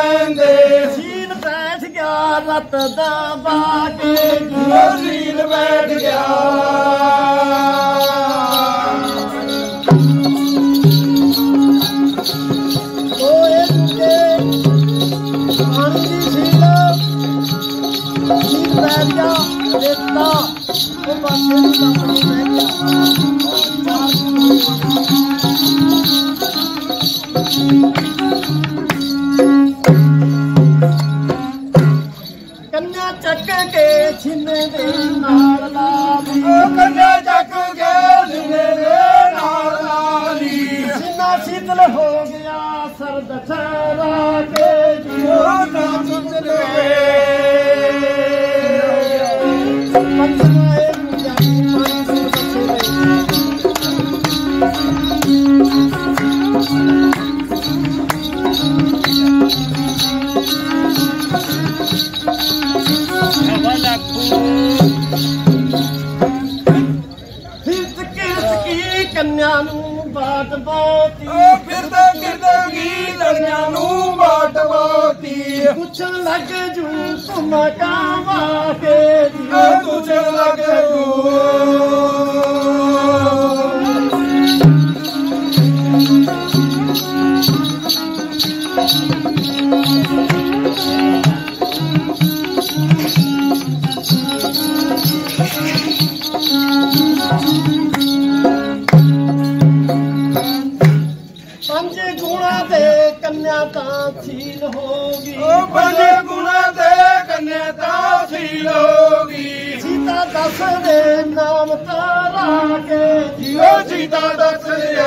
ਕਹਿੰਦੇ ਸੀਲ ਬੈਠ ਗਿਆ ਰਤ ਦਾ ਉਹ ਸੀਲ ਬੈਠ ਗਿਆ। ਓਏ ਦੁਕੇ ਪਾਣੀ ਦੀ ਸੀਲ ਸੀਲ ਬੈਠ ਗਿਆ ਰੇਤਾ ਉਹ ਪਾਸੇ ਨੂੰ ਕੰਪਨੀ ਬੈਠ ਕੰਨਿਆ ਦੇ ਨਾਮ ਤਾਰਾ ਕੇ ਜੀਓ ਸੀਤਾ ਦੱਸ ਰਿਹਾ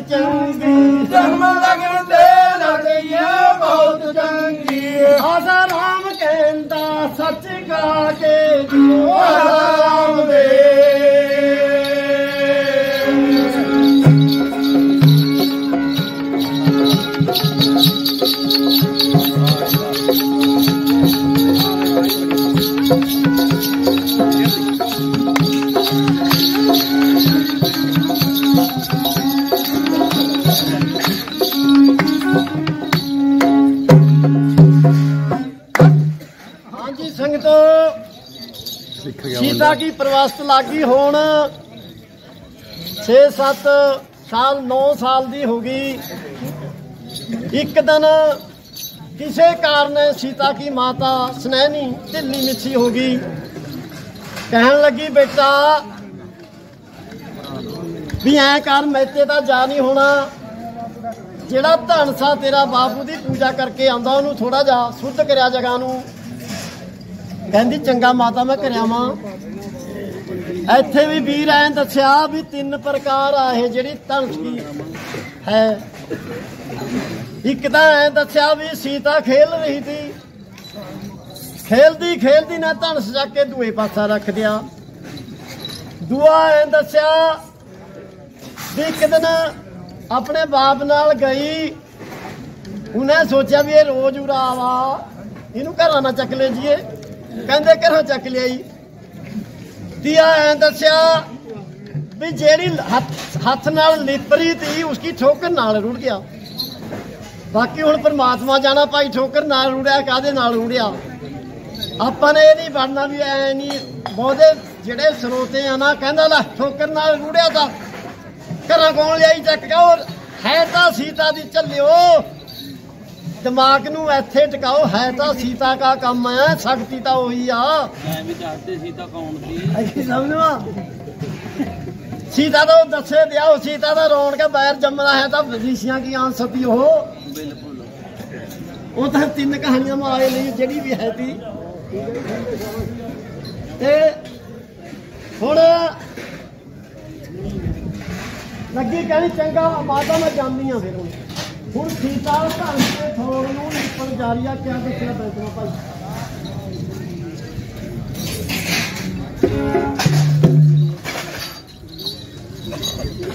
ਜਨਮ ਸੀਤਾ ਕੀ ਪ੍ਰਵਸਤ ਲਾਗੀ ਹੋਣ 6-7 ਸਾਲ 9 ਸਾਲ ਦੀ ਹੋ ਗਈ। ਇੱਕ ਦਿਨ ਕਿਸੇ ਕਾਰਨ ਸੀਤਾ ਕੀ ਮਾਤਾ ਸੁਨੈਣੀ ਢਿੱਲੀ ਮਿੱਠੀ ਹੋ ਗਈ। ਕਹਿਣ ਲੱਗੀ, ਬੇਟਾ, ਵੀ ਐ ਕਰ, ਮੈਤੇ ਤਾਂ ਜਾ ਨਹੀਂ ਹੋਣਾ। ਜਿਹੜਾ ਧਨਸਾ ਤੇਰਾ ਬਾਪੂ ਦੀ ਪੂਜਾ ਕਰਕੇ ਆਉਂਦਾ, ਉਹਨੂੰ ਥੋੜਾ ਜਿਹਾ ਸੁੱਧ ਕਰਿਆ ਜਗ੍ਹਾ ਨੂੰ। ਕਹਿੰਦੀ, ਚੰਗਾ ਮਾਤਾ, ਮੈਂ ਕਰਿਆਵਾਂ ਇੱਥੇ ਵੀ ਵੀਰ ਐਂ ਦੱਸਿਆ ਵੀ ਤਿੰਨ ਪ੍ਰਕਾਰ ਆ ਇਹ ਜਿਹੜੀ ਧਨਸ ਕੀ ਹੈ। ਇੱਕ ਤਾਂ ਐਂ ਦੱਸਿਆ ਵੀ ਸੀਤਾ ਖੇਲ ਰਹੀ ਸੀ। ਖੇਲਦੀ ਖੇਲਦੀ ਨਾ ਧਨਸ ਚੱਕ ਕੇ ਦੂਏ ਪਾਸਾ ਰੱਖ ਦਿਆ ਦੂਆ ਐਂ ਦੱਸਿਆ ਵੀ ਇੱਕ ਦਿਨ ਆਪਣੇ ਬਾਪ ਨਾਲ ਗਈ। ਉਹਨੇ ਸੋਚਿਆ ਵੀ ਇਹ ਰੋਜ਼ ਉਰਾ ਵਾ। ਇਹਨੂੰ ਘਰਾਂ ਨਾ ਚੱਕ ਲੈ ਜੀਏ। ਕਹਿੰਦੇ ਘਰੋਂ ਚੱਕ ਲਿਆਈ। ਤੀਆ ਐ ਦੱਸਿਆ ਵੀ ਜਿਹੜੀ ਹੱਥ ਨਾਲ ਲਿਪਰੀ ਤੀ ਉਸकी ਠੋਕਰ ਨਾਲ ਰੁੜ ਗਿਆ। ਬਾਕੀ ਹੁਣ ਪਰਮਾਤਮਾ ਜਾਣਾ ਭਾਈ ਠੋਕਰ ਨਾਲ ਰੁੜਿਆ ਕਾਦੇ ਨਾਲ ਰੁੜਿਆ? ਆਪਾਂ ਨੇ ਇਹ ਨਹੀਂ ਬਣਨਾ ਵੀ ਐ ਨਹੀਂ, ਬਹੁਤੇ ਜਿਹੜੇ ਸਰੋਤੇ ਆ ਨਾ, ਕਹਿੰਦਾ ਲੈ ਠੋਕਰ ਨਾਲ ਰੁੜਿਆ ਤਾਂ ਘਰਾਂ ਕੋਲ ਲਿਆਈ ਚੱਕ ਕੇ, ਹੋਰ ਹੈ ਤਾਂ ਸੀਤਾ ਦੀ ਚੱਲਿਓ ਦਿਮਾਗ ਨੂੰ ਇੱਥੇ ਟਿਕਾਓ ਹੈ ਤਾਂ ਸੀਤਾ ਦਾ ਕੰਮ ਹੈ ਸ਼ਕਤੀ ਤਾਂ ਉਹੀ ਆ। ਮੈਂ ਵੀ ਦੱਸਦੇ ਸੀ ਤਾਂ ਕੌਣ ਸੀ? ਐਸੀ ਸਮਝਵਾ ਸੀਤਾ ਦਾ ਉਹ ਦੱਸੇ ਦਿਆ ਉਹ ਸੀਤਾ ਦਾ ਰੋਣ ਕੇ ਬੈਰ ਜੰਮਣਾ ਹੈ ਤਾਂ ਰਿਸ਼ੀਆਂ ਕੀ ਆਨ ਸਤੀ ਉਹ? ਬਿਲਕੁਲ। ਉਹ ਤਾਂ ਤਿੰਨ ਕਹਾਣੀਆਂ ਮਾਰੇ ਲਈ ਜਿਹੜੀ ਵੀ ਹੈ ਤੀ। ਤੇ ਹੁਣ ਲੱਗੀ ਕਹਿੰਦੀ ਚੰਗਾ ਮਾਤਾ ਮੈਂ ਜਾਂਦੀ ਆ ਫਿਰ ਹੁਣ। ਹੁਣ ਸੀਤਾ ਧਨ ਤੇ ਥੋੜ ਨੂੰ ਨਿਕਲ ਜਾਰੀਆ ਕਿਆ ਦੱਸਿਆ ਬੈਠਣਾ ਭਾਈ?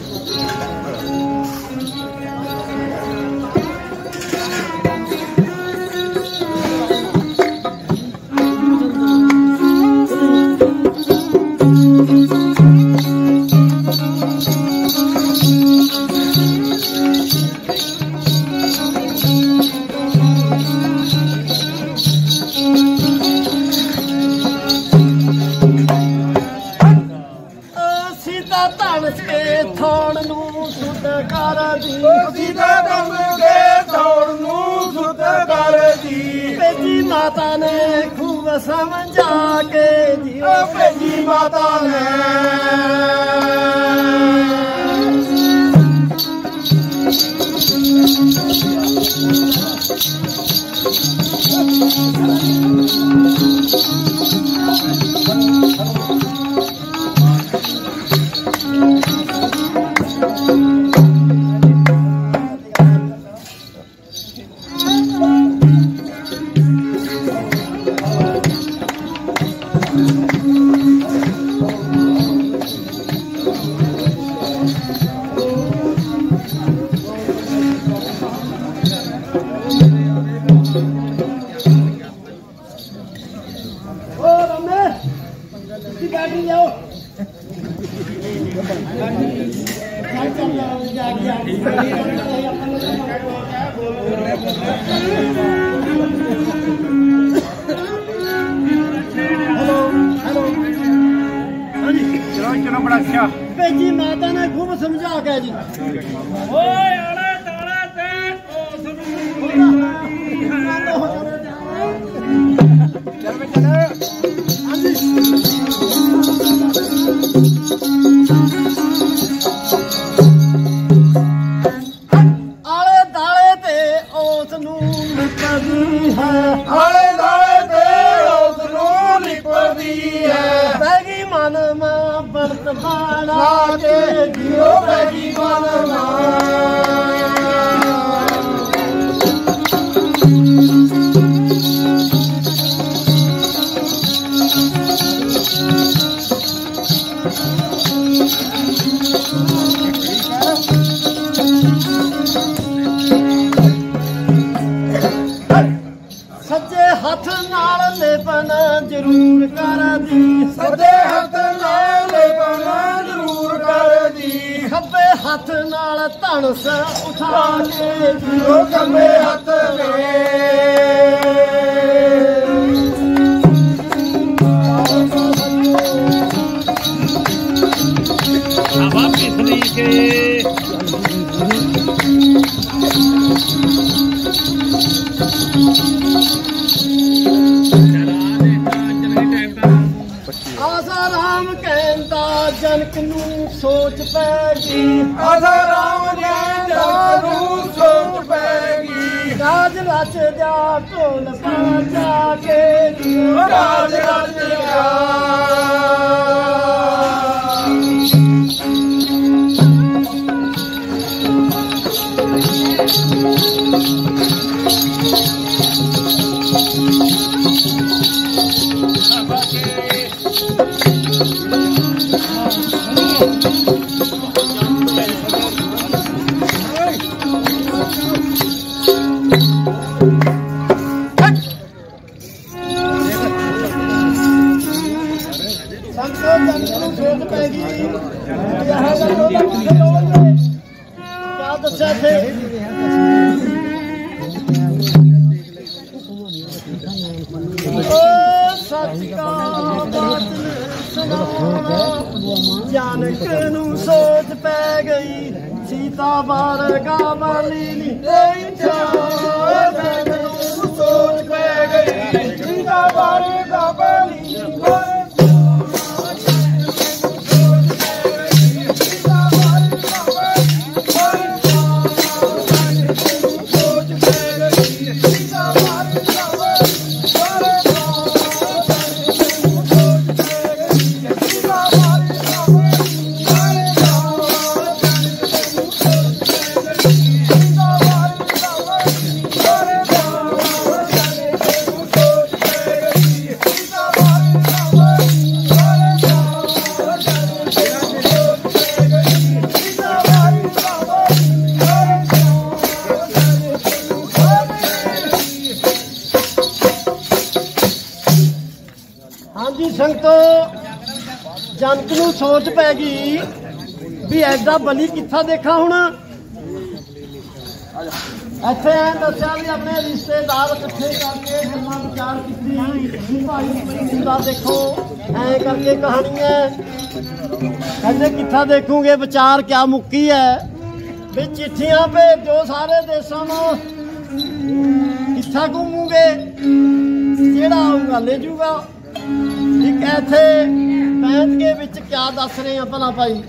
ਅ, ਹਾਂਜੀ ਸੰਗਤੋ, ਜਨਕ ਨੂੰ ਸੋਚ ਪੈ ਗਈ ਵੀ ਐਡਾ ਬਲੀ ਕਿੱਥਾ ਦੇਖਾ ਹੁਣ? ਇੱਥੇ ਐਂ ਦੱਸਿਆ ਵੀ ਆਪਣੇ ਰਿਸ਼ਤੇਦਾਰ ਇਕੱਠੇ ਕਰਕੇ ਗੱਲਾਂ ਵਿਚਾਰ ਕੀਤੀ ਭਾਈ ਦਾ ਦੇਖੋ? ਐਂ ਕਰਕੇ ਕਹਾਣੀ ਹੈ ਕਹਿੰਦੇ, ਕਿੱਥਾ ਦੇਖੂਗੇ? ਵਿਚਾਰ ਕਿਆ ਮੁੱਕੀ ਹੈ ਵੀ ਚਿੱਠੀਆਂ ਭੇਜੋ ਸਾਰੇ ਦੇਸ਼ਾਂ ਨੂੰ। ਕਿੱਥਾ ਘੁੰਮੂਗੇ? ਜਿਹੜਾ ਆਊਗਾ? ਲੈ ਜੂਗਾ। ਇੱਕ ਇੱਥੇ ਬੈਠ ਕੇ ਵਿੱਚ ਕਿਆ ਦੱਸ ਰਹੇ ਆ ਭਲਾ ਭਾਈ?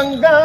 ਹੱਥ ਕੰਗਣਾ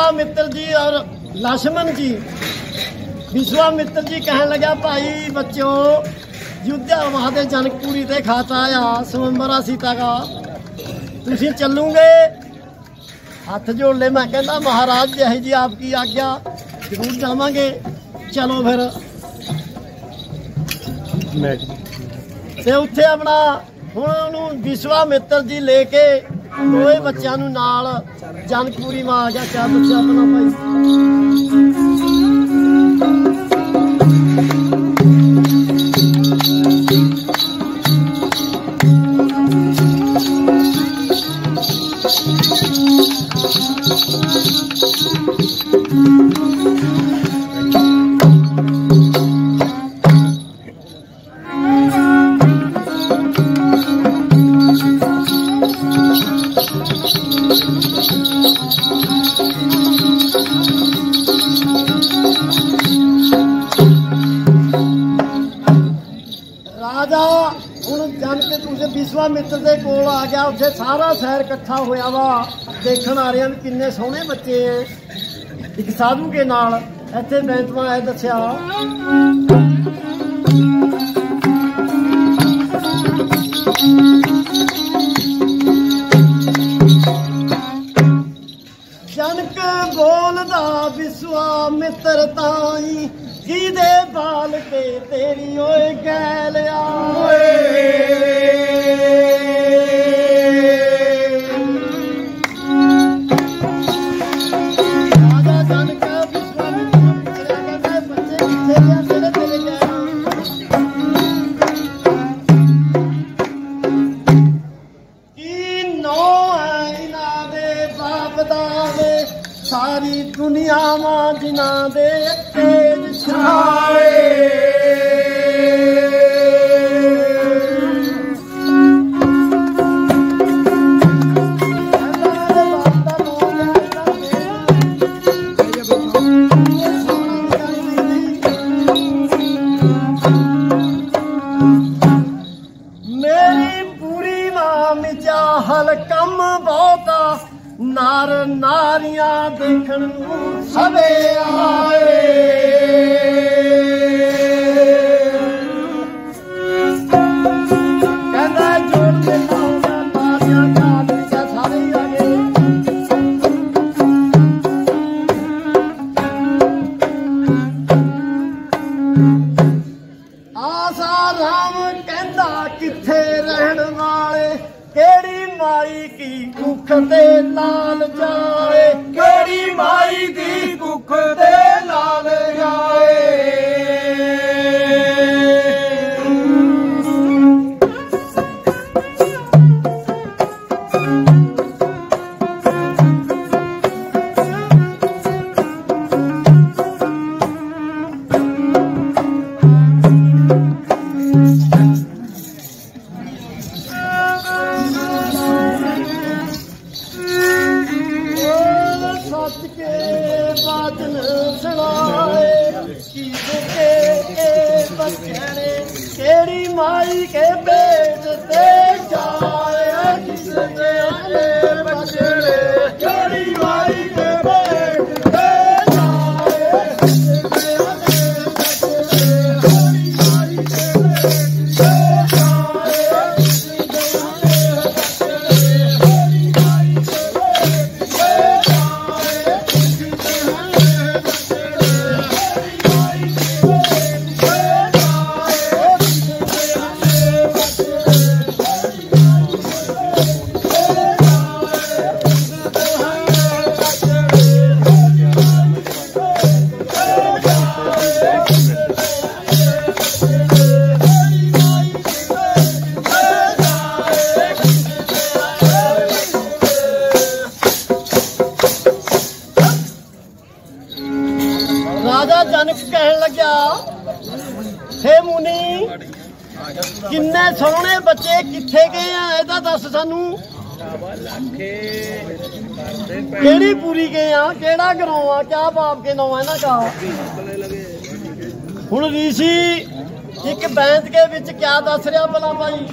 विश्वामित्र जी और लक्ष्मण जी विश्वामित्र जी कहने लगा भाई बच्चों युद्ध हमारे जनकपुरी ते खाता आया ਸਵੰਬਰਾ ਸੀਤਾ ਦਾ। ਤੁਸੀਂ ਚੱਲੂਗੇ? ਹੱਥ ਜੋੜ ਲੈ ਮੈਂ ਕਹਿੰਦਾ ਮਹਾਰਾਜ ਜੀ ਜੀ ਆਪਕੀ ਆਗਿਆ? ਜ਼ਰੂਰ ਜਾਵਾਂਗੇ। ਚਲੋ ਫਿਰ। ਤੇ ਉੱਥੇ ਆਪਣਾ ਹੁਣ ਉਹਨੂੰ ਵਿਸ਼ਵਾ ਮਿੱਤਰ ਜੀ ਲੈ ਕੇ ਦੋਏ ਬੱਚਿਆਂ ਨੂੰ ਨਾਲ ਜਨਕਪੁਰੀ ਮਾ ਆ ਗਿਆ ਕਿਆ ਦੱਸਿਆ ਆਪਣਾ ਭਾਈ। ਸ਼ਹਿਰ ਇਕੱਠਾ ਹੋਇਆ ਵਾ। ਦੇਖਣ ਆ ਰਹੇ ਹਨ ਕਿੰਨੇ ਸੋਹਣੇ ਬੱਚੇ ਐ। ਇੱਕ ਸਾਧੂ ਕੇ ਨਾਲ ਇੱਥੇ ਮੈਂ ਤੁਹਾਨੂੰ ਇਹ ਦੱਸਿਆ। ਕਿਆ ਦੱਸ ਰਿਹਾ ਭਲਾ ਭਾਈ।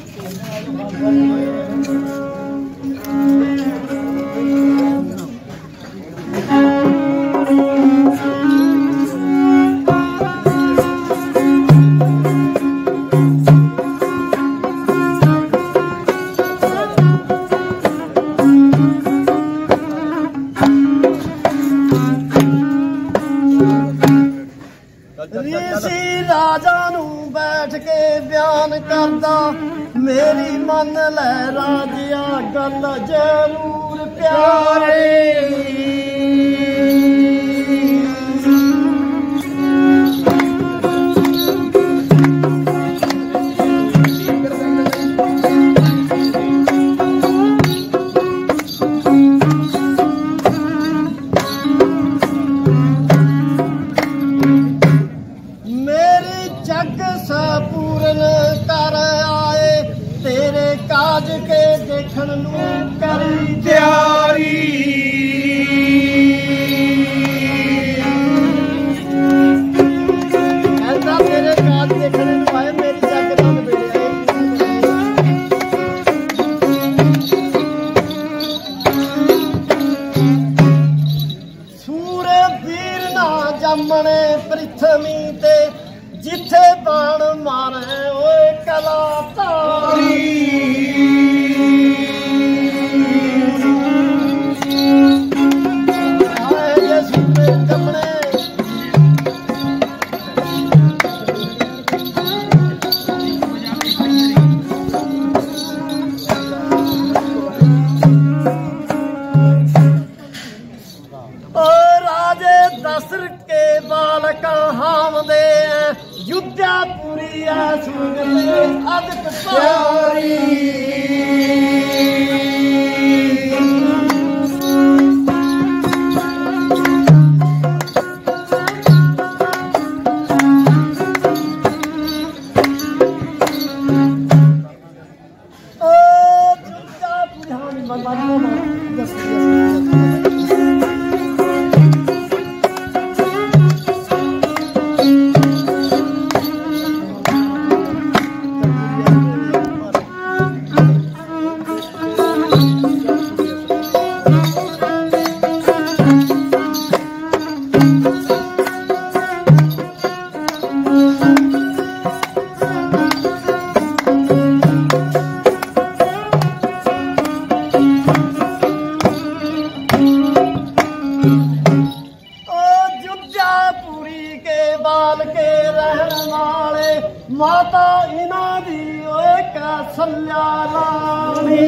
माता इनादी ओका सल्यारामी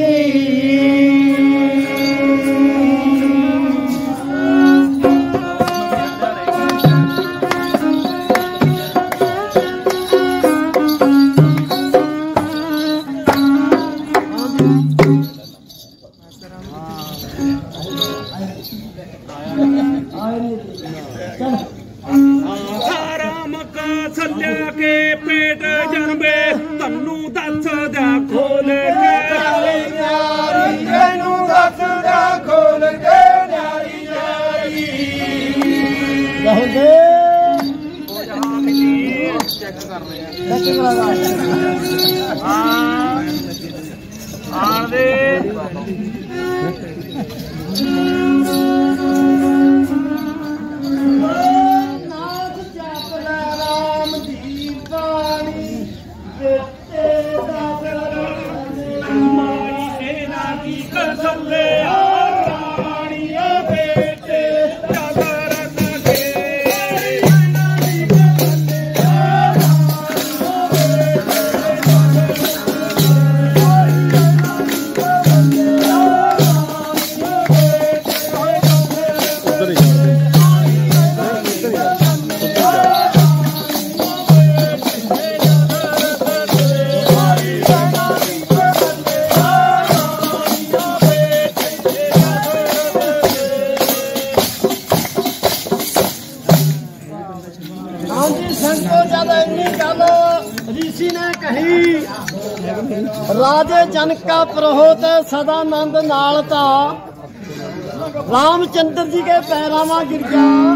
ਕੇ ਗਿਰ ਗਿਆ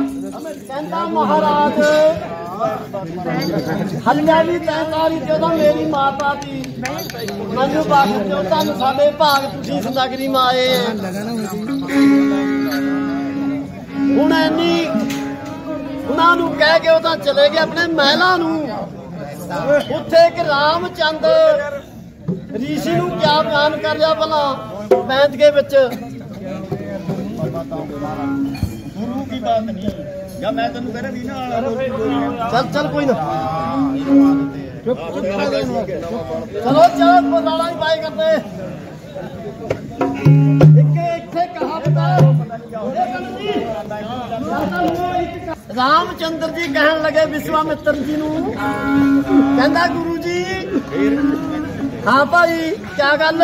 ਕਹਿੰਦਾ ਮਹਾਰਾਜ। ਹੱਲਿਆ ਵੀ ਤੈਂਤਾਰੀ ਮੇਰੀ ਮਾਤਾ ਦੀ। ਮੈਨੂੰ ਬਖਸ਼ ਦਿਓ ਤੁਹਾਨੂੰ ਸਾਡੇ ਭਾਗ ਤੁਸੀਂ ਇਸ ਨਗਰੀ ਹੁਣ ਇੰਨੀ ਉਹਨਾਂ ਨੂੰ ਕਹਿ ਕੇ ਉਹ ਤਾਂ ਚਲੇ ਗਏ ਆਪਣੇ ਮਹਿਲਾਂ ਨੂੰ। ਉੱਥੇ ਇੱਕ ਰਾਮਚੰਦ ਰੀਸ਼ੀ ਨੂੰ ਕਿਆ ਬਿਆਨ ਕਰ ਰਿਹਾ ਭਲਾ? ਬੈਂਤ ਕੇ ਵਿੱਚ। ਜਾਂ ਮੈਂ ਤੈਨੂੰ ਕਹਿ ਰਿਹਾ ਵੀ ਨਾ ਚੱਲ ਚੱਲ ਕੋਈ ਨਾ। ਚਲੋ ਚਲ ਬੋਲਾਣਾ ਹੀ ਬਾਈ ਕਰਦੇ। ਇੱਕ ਇੱਥੇ ਬਤਾ ਰਾਮਚੰਦਰ ਜੀ ਕਹਿਣ ਲੱਗੇ ਵਿਸ਼ਵਾਮਿੱਤਰ ਜੀ ਨੂੰ। ਕਹਿੰਦਾ ਗੁਰੂ ਜੀ ਹਾਂ ਭਾਈ ਕੀ ਗੱਲ?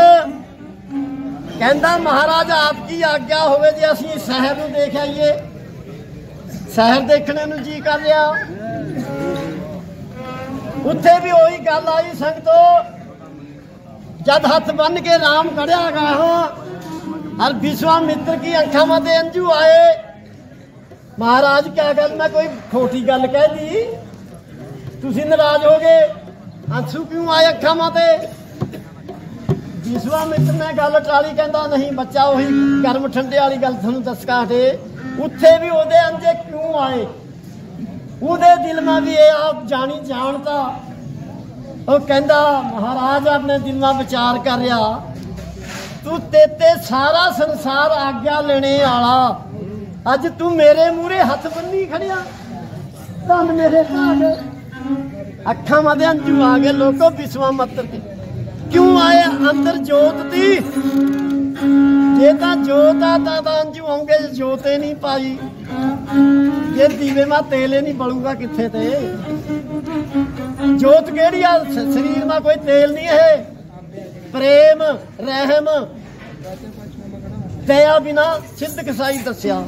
ਕਹਿੰਦਾ ਮਹਾਰਾਜ ਆਪ ਕੀ ਆਗਿਆ ਹੋਵੇ ਜੇ ਅਸੀਂ ਸ਼ਹਿਰ ਨੂੰ ਦੇਖ ਆਈਏ? ਸ਼ਹਿਰ ਦੇਖਣੇ ਨੂੰ ਜੀ ਕਰ ਰਿਹਾ। ਉੱਥੇ ਵੀ ਉਹੀ ਗੱਲ ਆਈ ਸੰਗਤੋ। ਜਦ ਹੱਥ ਬੰਨ ਕੇ ਰਾਮ ਖੜਿਆ ਗਾ ਹਾਂ। ਹਰ ਵਿਸ਼ਵਾਮਿੱਤਰ ਕੀ ਅੱਖਾਂ ਮਤੇ ਅੰਜੂ ਆਏ। ਮਹਾਰਾਜ, ਕਿਆ ਗੱਲ, ਮੈਂ ਕੋਈ ਖੋਟੀ ਗੱਲ ਕਹਿ ਦੀ ਤੁਸੀਂ ਨਾਰਾਜ਼ ਹੋ ਗਏ। ਅੰਸੂ ਕਿਉਂ ਆਏ ਅੱਖਾਂ ਮਾਤੇ ਵਿਸ਼ਵਾ ਮਿੱਤਰ ਨੇ ਗੱਲ ਟਾਲੀ ਕਹਿੰਦਾ ਨਹੀਂ, ਬੱਚਾ ਉਹੀ ਗਰਮ ਠੰਡੇ ਵਾਲੀ ਗੱਲ ਤੁਹਾਨੂੰ ਦੱਸ ਦੇ ਉੱਥੇ ਵੀ ਉਹਦੇ ਅੰਜੇ ਕਿਉਂ ਆਏ। ਉਹਦੇ ਦਿਲ ਮਾ ਵੀ ਇਹ ਆਪ ਜਾਣੀ ਜਾਣਦਾ। ਉਹ ਕਹਿੰਦਾ, ਮਹਾਰਾਜ, ਆਪਣੇ ਦਿਲ ਮਾ ਵਿਚਾਰ ਕਰ ਰਿਹਾ ਤੂੰ ਤੇਤੇ ਸਾਰਾ ਸੰਸਾਰ ਆਗਿਆ ਲੈਣੇ ਵਾਲਾ। ਅੱਜ ਤੂੰ ਮੇਰੇ ਮੂਹਰੇ ਹੱਥ ਬੰਨੀ ਖੜਿਆ। ਧੰਨ ਮੇਰੇ ਭਾਗ ਅੱਖਾਂ ਮਾ ਅੰਜੂ ਆ ਗਏ। ਲੋਕੋ ਵਿਸ਼ਵਾਮਿੱਤਰ ਤੇ। ਕਿਉਂ ਆਏ ਅੰਦਰ ਜੋਤ ਦੀ? ਜੇ ਤਾਂ ਜੋਤ ਆ ਤਾਂ ਤਾਂ ਅੰਜੂ ਆਉਂਗੇ ਜੋਤੇ ਨਹੀਂ ਪਾਈ। ਜੇ ਦੀਵੇ ਮਾ ਤੇਲੇ ਨਹੀਂ ਬਲੂਗਾ ਕਿੱਥੇ ਤੇ? ਜੋਤ ਕਿਹੜੀ ਆ? ਸਰੀਰ ਮਾ ਕੋਈ ਤੇਲ ਨਹੀਂ ਹੈ ਪ੍ਰੇਮ, ਰਹਿਮ। ਦਇਆ ਬਿਨਾ ਸਿੱਧ ਕਸਾਈ ਦੱਸਿਆ।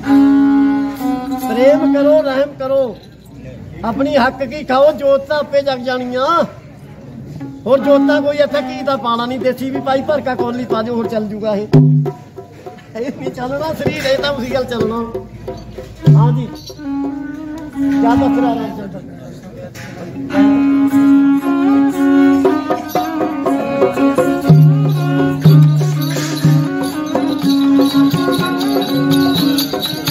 ਪ੍ਰੇਮ ਕਰੋ, ਰਹਿਮ ਕਰੋ। ਆਪਣੀ ਹੱਕ ਕੀ ਖਾਓ, ਜੋਤ ਤਾਂ ਆਪੇ ਜਗ ਜਾਣੀਆਂ ਹੋਰ ਜੋਤਾਂ ਕੋਈ ਇੱਥੇ ਕੀ ਤਾਂ ਪਾਣਾ ਨਹੀਂ ਦੇਸੀ ਵੀ ਪਾਈ ਭਰ ਕਾ ਕੋਲੀ ਪਾ ਦਿਓ ਹੋਰ ਚੱਲ ਜੂਗਾ ਇਹ ਇਹ ਵੀ ਚੱਲਣਾ ਸਰੀਰ ਇਹ ਤਾਂ ਉਸੇ ਗੱਲ ਚੱਲਣਾ ਹਾਂਜੀ ਕਿਆ ਦੱਸ ਰਿਹਾ ਰਾਮਚੰਦਰ ਓ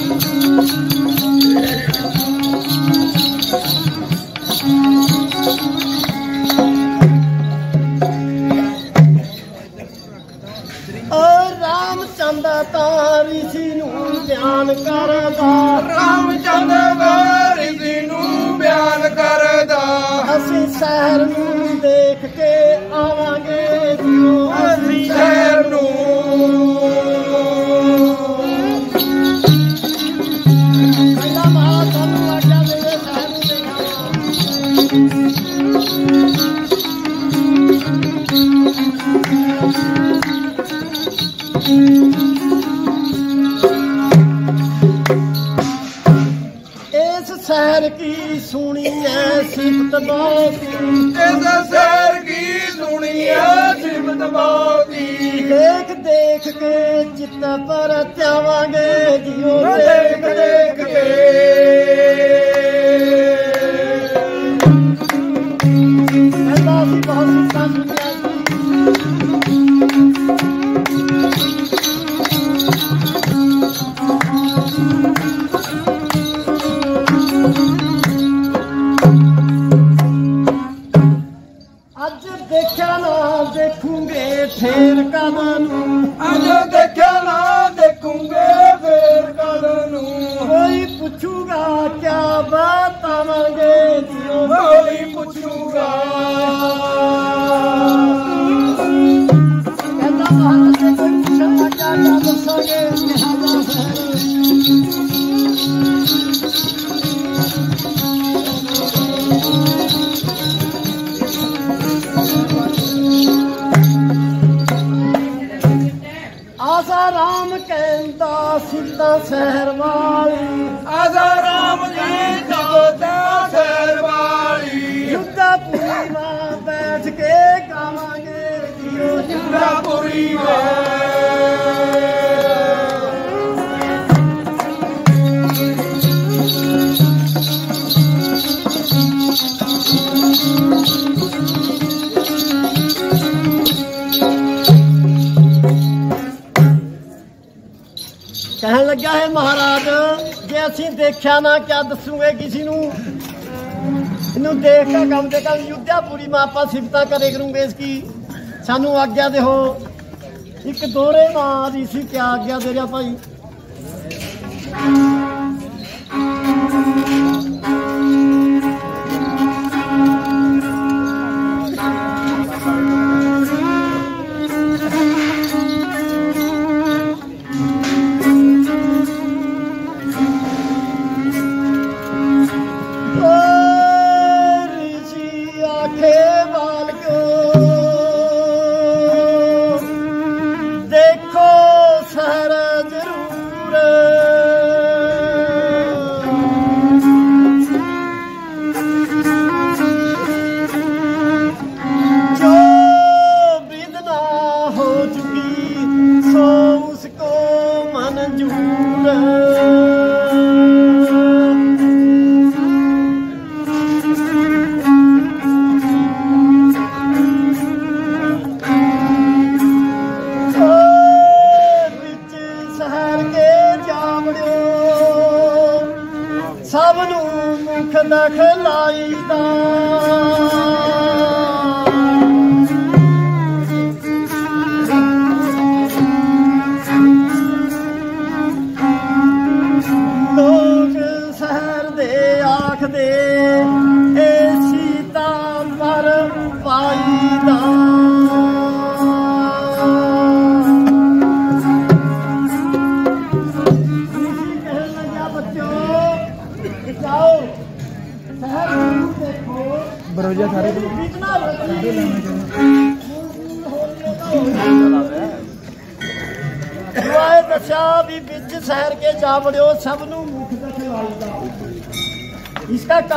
ਬਿਆਨ ਕਰਦਾ। ਰਾਮਚੰਦ ਵਾਰਿਸ ਨੂੰ ਬਿਆਨ ਕਰਦਾ। ਅਸੀਂ ਸ਼ਹਿਰ ਨੂੰ ਦੇਖ ਕੇ ਆਵਾਂਗੇ ਸਹਿਰ ਕੀ ਸੁਣੀ ਐ ਸਿਫਤ ਬਹੁਤੀ ਇਸ ਸਹਿਰ ਕੀ ਸੁਣੀਏ ਸਿਮਤ ਬਾਤੀ? ਦੇਖ ਦੇਖ ਕੇ ਚਿੱਤ ਪਰ ਧਿਆਵਾਂਗੇ ਜਿਉ ਦੇਖ ਦੇਖ ਕੇ। ਬਹੁਤ ਅਸੀਂ ਕਿਆ ਦੱਸੂਗੇ ਕਿਸੇ ਨੂੰ? ਇਹਨੂੰ ਦੇਖ ਕੇ ਕੰਮ ਤੇ ਕੰਮ ਯੁੱਧਿਆਪੁਰੀ ਮਾਂ ਆਪਾਂ ਸਿਫਤਾਂ ਕਰੇ ਕਰੂੰਗੇ ਇਸ ਕੀ? ਸਾਨੂੰ ਆਗਿਆ ਦੇਹੋ ਇੱਕ ਦੋਰੇ ਮਾਂ ਦੀ ਸੀ, ਕਿਆ ਆਗਿਆ ਦੇ ਰਿਹਾ ਭਾਈ?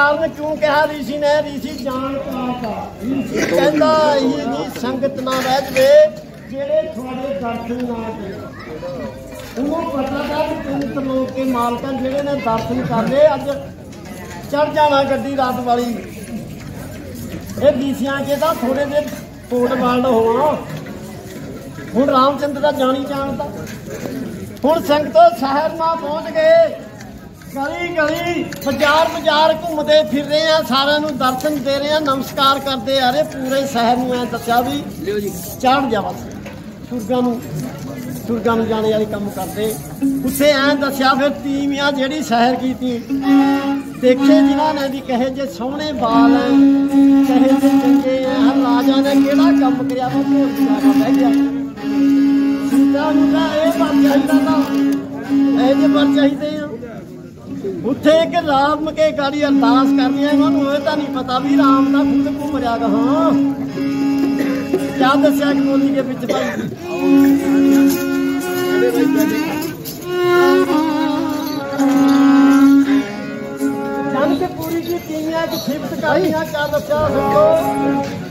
ਆਪ ਨੇ ਕਿਉਂ ਕਿਹਾ ਰੀਸੀ ਨੇ ਰੀਸੀ ਜਾਣ ਪਾਤਾ ਕਹਿੰਦਾ ਇਹ ਜੀ ਸੰਗਤ ਨਾ ਰਹਿ ਜਵੇ, ਜਿਹੜੇ ਤੁਹਾਡੇ ਦਰਸ਼ਨ ਨਾ ਕਰੇ। ਉਹਨੂੰ ਪਤਾ ਦਾ ਕਿ ਪਿੰਡ ਲੋਕ ਕੇ ਮਾਲਕਾਂ ਜਿਹੜੇ ਨੇ ਦਰਸ਼ਨ ਕਰ ਅੱਜ ਚੜ ਜਾਣਾ ਗੱਡੀ ਰਾਤ ਵਾਲੀ। ਇਹ ਬੀਸੀਆਂ ਚ ਤਾਂ ਥੋੜੇ ਦੇ ਕੋਟ ਵਾਲਡ ਹੋਣਾ। ਹੁਣ ਰਾਮਚੰਦਰ ਦਾ ਜਾਣੀ ਜਾਣਦਾ ਹੁਣ ਸੰਗਤੋ ਸ਼ਹਿਰ ਮਾ ਪਹੁੰਚ ਗਏ। ਗਲੀ ਗਲੀ ਬਾਜ਼ਾਰ ਬਾਜ਼ਾਰ ਘੁੰਮਦੇ ਫਿਰ ਰਹੇ ਆ ਸਾਰਿਆਂ ਨੂੰ ਦਰਸ਼ਨ ਦੇ ਰਹੇ ਆ ਨਮਸਕਾਰ ਕਰਦੇ ਆ ਰਹੇ ਪੂਰੇ ਸ਼ਹਿਰ ਨੂੰ ਐ ਦੱਸਿਆ ਵੀ ਲਿਓ ਜੀ। ਚੜ ਜਾ ਬਸ। ਸੁਰਗਾਂ ਨੂੰ ਸੁਰਗਾਂ ਨੂੰ ਜਾਣੇ ਵਾਲੇ ਕੰਮ ਕਰਦੇ। ਉੱਥੇ ਐ ਦੱਸਿਆ ਫਿਰ ਤੀਵੀਆਂ ਜਿਹੜੀ ਸਹਿਰ ਕੀਤੀ। ਦੇਖੇ ਜਿਨ੍ਹਾਂ ਨੇ ਵੀ ਕਹੇ ਜੇ ਸੋਹਣੇ ਬਾਲ ਐ ਕਹੇ ਜੇ ਚੰਗੇ ਐ ਹਰ ਰਾਜਾ ਨੇ ਕਿਹੜਾ ਕੰਮ ਕਰਿਆ ਵਾ ਭੋਲ ਜਾ ਕੇ ਬਹਿ ਗਿਆ ਸੀਤਾ ਨੂੰ ਤਾਂ ਇਹ ਬਣ ਚਾਹੀਦਾ ਤਾਂ ਇਹ ਜੇ ਬਣ ਚਾਹੀਦੇ ਆ ਉੱਥੇ ਇੱਕ ਰਾਮ ਕੇ ਗਾੜੀ ਅਰਦਾਸ ਕਰਨੀ ਹੈ ਉਹਨਾਂ ਇਹ ਤਾਂ ਨਹੀਂ ਪਤਾ ਵੀ ਰਾਮ ਦਾ ਖੁਦ ਘੁੰਮ ਰਿਹਾ ਗਾ ਹਾਂ ਕਿਆ ਦੱਸਿਆ ਕਿ ਬੋਲੀ ਦੇ ਵਿੱਚ ਭਾਈ? ਜਨ ਕੇ ਪੂਰੀ ਕੀ ਕੀਮੀਆਂ ਕਿ ਸਿਫਤ ਕਾਈਆਂ ਕਿਆ ਦੱਸਿਆ? ਸੋ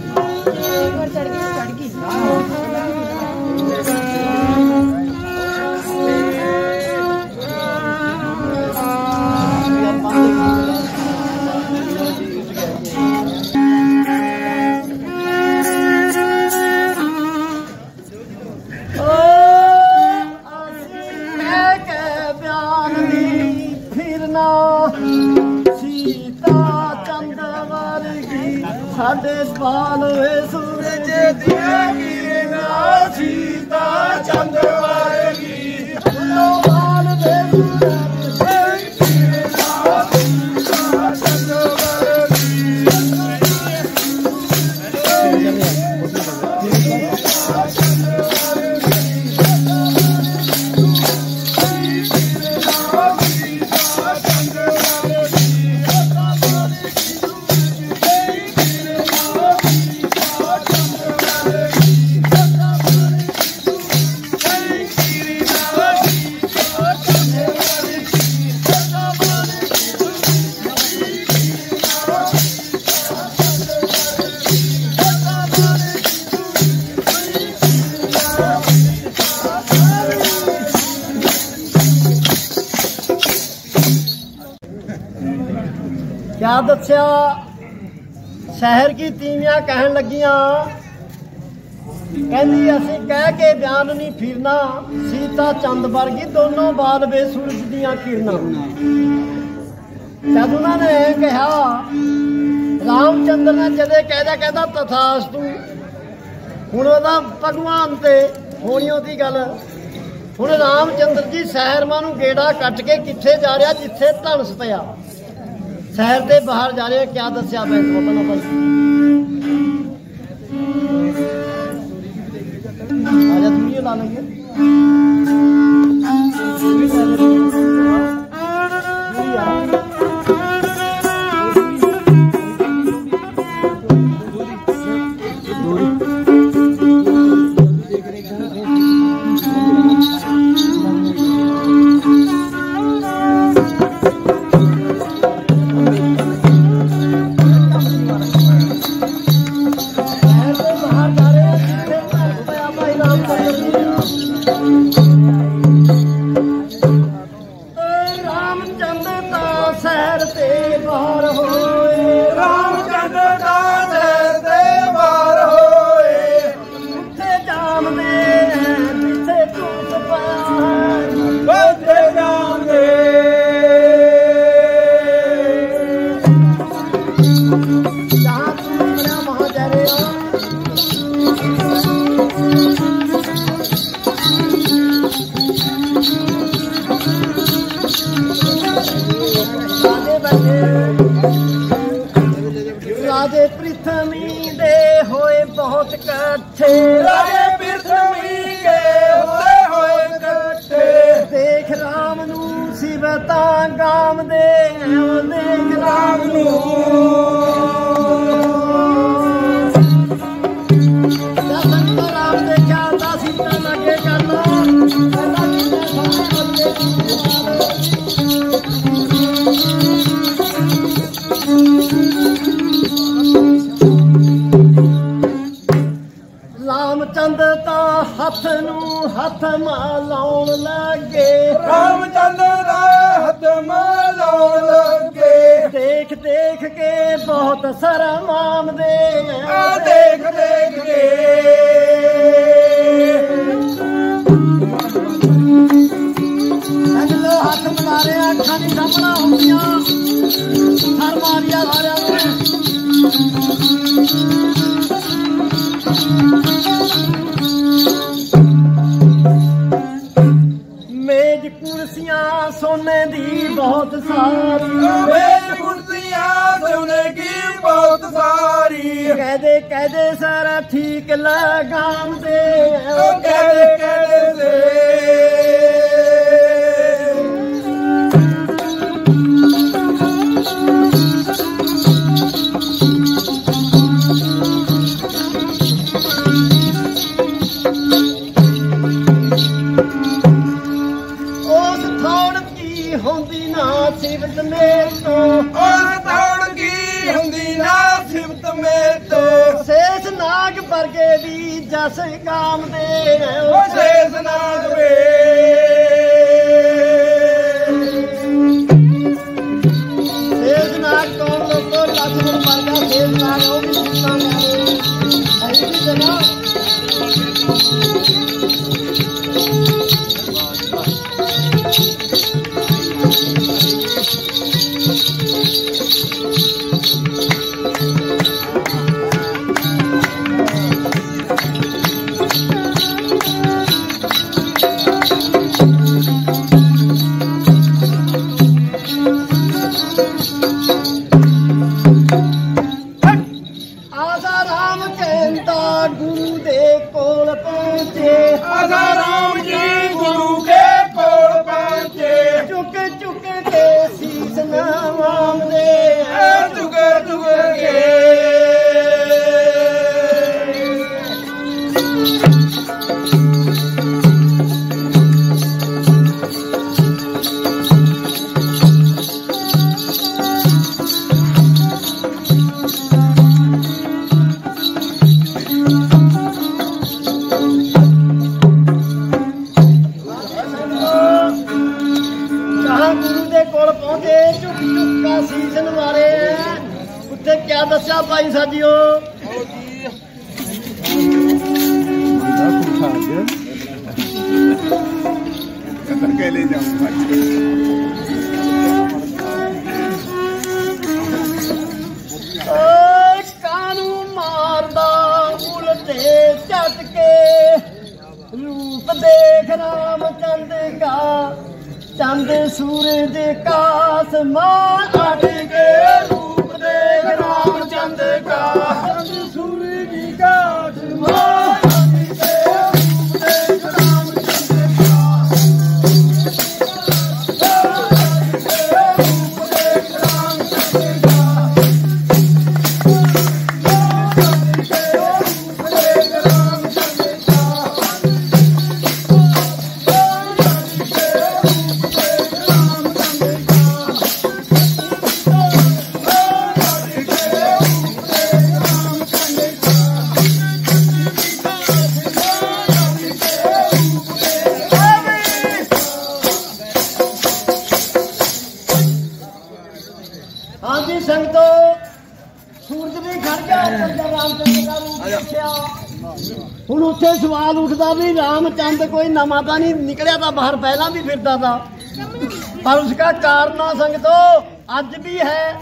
ਸਾਡੇ ਸਵਾਲ ਵੇ ਸੂਰਜ ਦੀ ਕਿਰਨਾਂ ਸੀਤਾ ਚੰਦ ਵਰਗੀ ਲੋ ਪਾਲ ਵੇ ਸੂਰਜ ਕਹਿਣ ਕਹਿੰਦੀ, ਅਸੀਂ ਕਹਿ ਕੇ ਬਿਆਨ ਨਹੀਂ ਫਿਰਨਾ। ਸੀਤਾ, ਚੰਦ ਵਰਗੀ ਦੋਨੋਂ ਬਾਲ ਵੇ ਸੂਰਜ ਦੀਆਂ ਕਿਰਨਾਂ ਜਦ ਉਹਨਾਂ ਨੇ ਕਿਹਾ, ਰਾਮਚੰਦਰ ਨੇ ਜਦੇ ਕਹਿਦਾ, ਕਹਿੰਦਾ ਤਥਾਸਤੂ ਹੁਣ ਉਹਦਾ ਭਗਵਾਨ ਤੇ ਹੋਣੀ ਉਹਦੀ ਗੱਲ। ਹੁਣ ਰਾਮਚੰਦਰ ਜੀ ਸਹਿਰਮਾ ਨੂੰ ਗੇੜਾ ਕੱਟ ਕੇ ਕਿੱਥੇ ਜਾ ਰਿਹਾ, ਜਿੱਥੇ ਧਨਸ ਪਿਆ। ਸ਼ਹਿਰ ਦੇ ਬਾਹਰ ਜਾ ਰਿਹਾ, ਕਿਆ ਦੱਸਿਆ ਮੈਂ ਪਤਾ ਭਾਈ? ਰਾਜੇ ਪ੍ਰਿਥਵੀ ਦੇ ਹੋਏ ਬਹੁਤ ਇਕੱਠੇ। ਰਾਜੇ ਪਿਰਥਵੀ ਕੇ ਹੋਏ ਹੋਏ ਇਕੱਠੇ। ਦੇਖ ਰਾਮ ਨੂੰ ਸਿਵ ਤਾਂ ਗਾਮ ਦੇ ਦੇਖ ਰਾਮ ਨੂੰ ਹੱਥ ਮਾ ਲਾਉਣ ਲੱਗੇ। ਰਾਮਚੰਦ ਦਾ ਹੱਥ ਮਾਲਾਉਣ ਲੱਗੇ। ਦੇਖ ਦੇਖ ਕੇ ਬਹੁਤ ਸ਼ਰਮਾਮ ਦੇ ਆ। ਦੇਖ ਦੇਖ ਕੇ। ਅਗਲੋ ਹੱਥ ਮਿਲਾ ਰਹੇ ਅੱਖਾਂ ਦੀ ਸਾਹਮਣਾ ਹੁੰਦੀਆਂ। ਸਰ ਮਾਰਿਆ ਸਾਰਿਆਂ ਨੂੰ। ਪਹਿਲਾਂ ਵੀ ਫਿਰਦਾ ਤਾ। ਪਰ ਉਸਕਾ ਕਾਰਨ ਆ ਸੰਗਤੋ ਅੱਜ ਵੀ ਹੈ।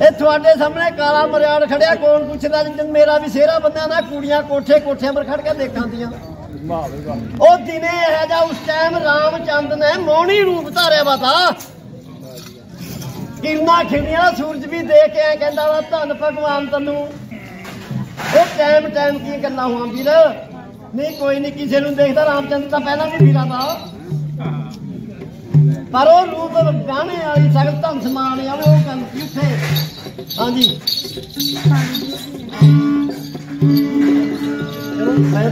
ਇਹ ਤੁਹਾਡੇ ਸਾਹਮਣੇ ਕਾਲਾ ਮਰਿਆੜ ਖੜਿਆ ਕੌਣ ਪੁੱਛਦਾ ਜੀ ਮੇਰਾ ਵੀ ਸੇਰਾ ਬੰਦਿਆਂ ਦਾ ਕੁੜੀਆਂ ਕੋਠੇ ਕੋਠਿਆਂ ਪਰ ਖੜ ਕੇ ਦੇਖਾਂ ਦੀਆਂ ਉਹ ਦਿਨੇ ਇਹ ਜਾ ਉਸ ਟਾਈਮ ਰਾਮਚੰਦ ਨੇ ਮੋਹਣੀ ਰੂਪ ਧਾਰਿਆ ਵਾ ਤਾ ਕਿਰਨਾ ਖਿੜੀਆਂ ਸੂਰਜ ਵੀ ਦੇਖ ਕੇ ਕਹਿੰਦਾ ਵਾ ਧੰਨ ਭਗਵਾਨ ਤੈਨੂੰ। ਇਹ ਟਾਈਮ ਟਾਈਮ ਕੀ ਗੱਲਾਂ ਹੋਆਂ ਵੀਰ। ਨਹੀਂ, ਕੋਈ ਨਹੀਂ, ਕਿਸੇ ਨੂੰ ਦੇਖਦਾ ਰਾਮਚੰਦਰ ਤਾਂ ਪਹਿਲਾਂ ਵੀ ਵੀਰਾ ਤਾ। ਪਰ ਉਹ ਰੂਪ ਗਾਣੇ ਵਾਲੀ ਸਗਲ ਧੰਨ ਸਮਾਨ ਆ, ਉਹ ਗੱਲ ਕੀ ਉੱਥੇ। ਹਾਂਜੀ। ਚਲੋ ਮੈਂ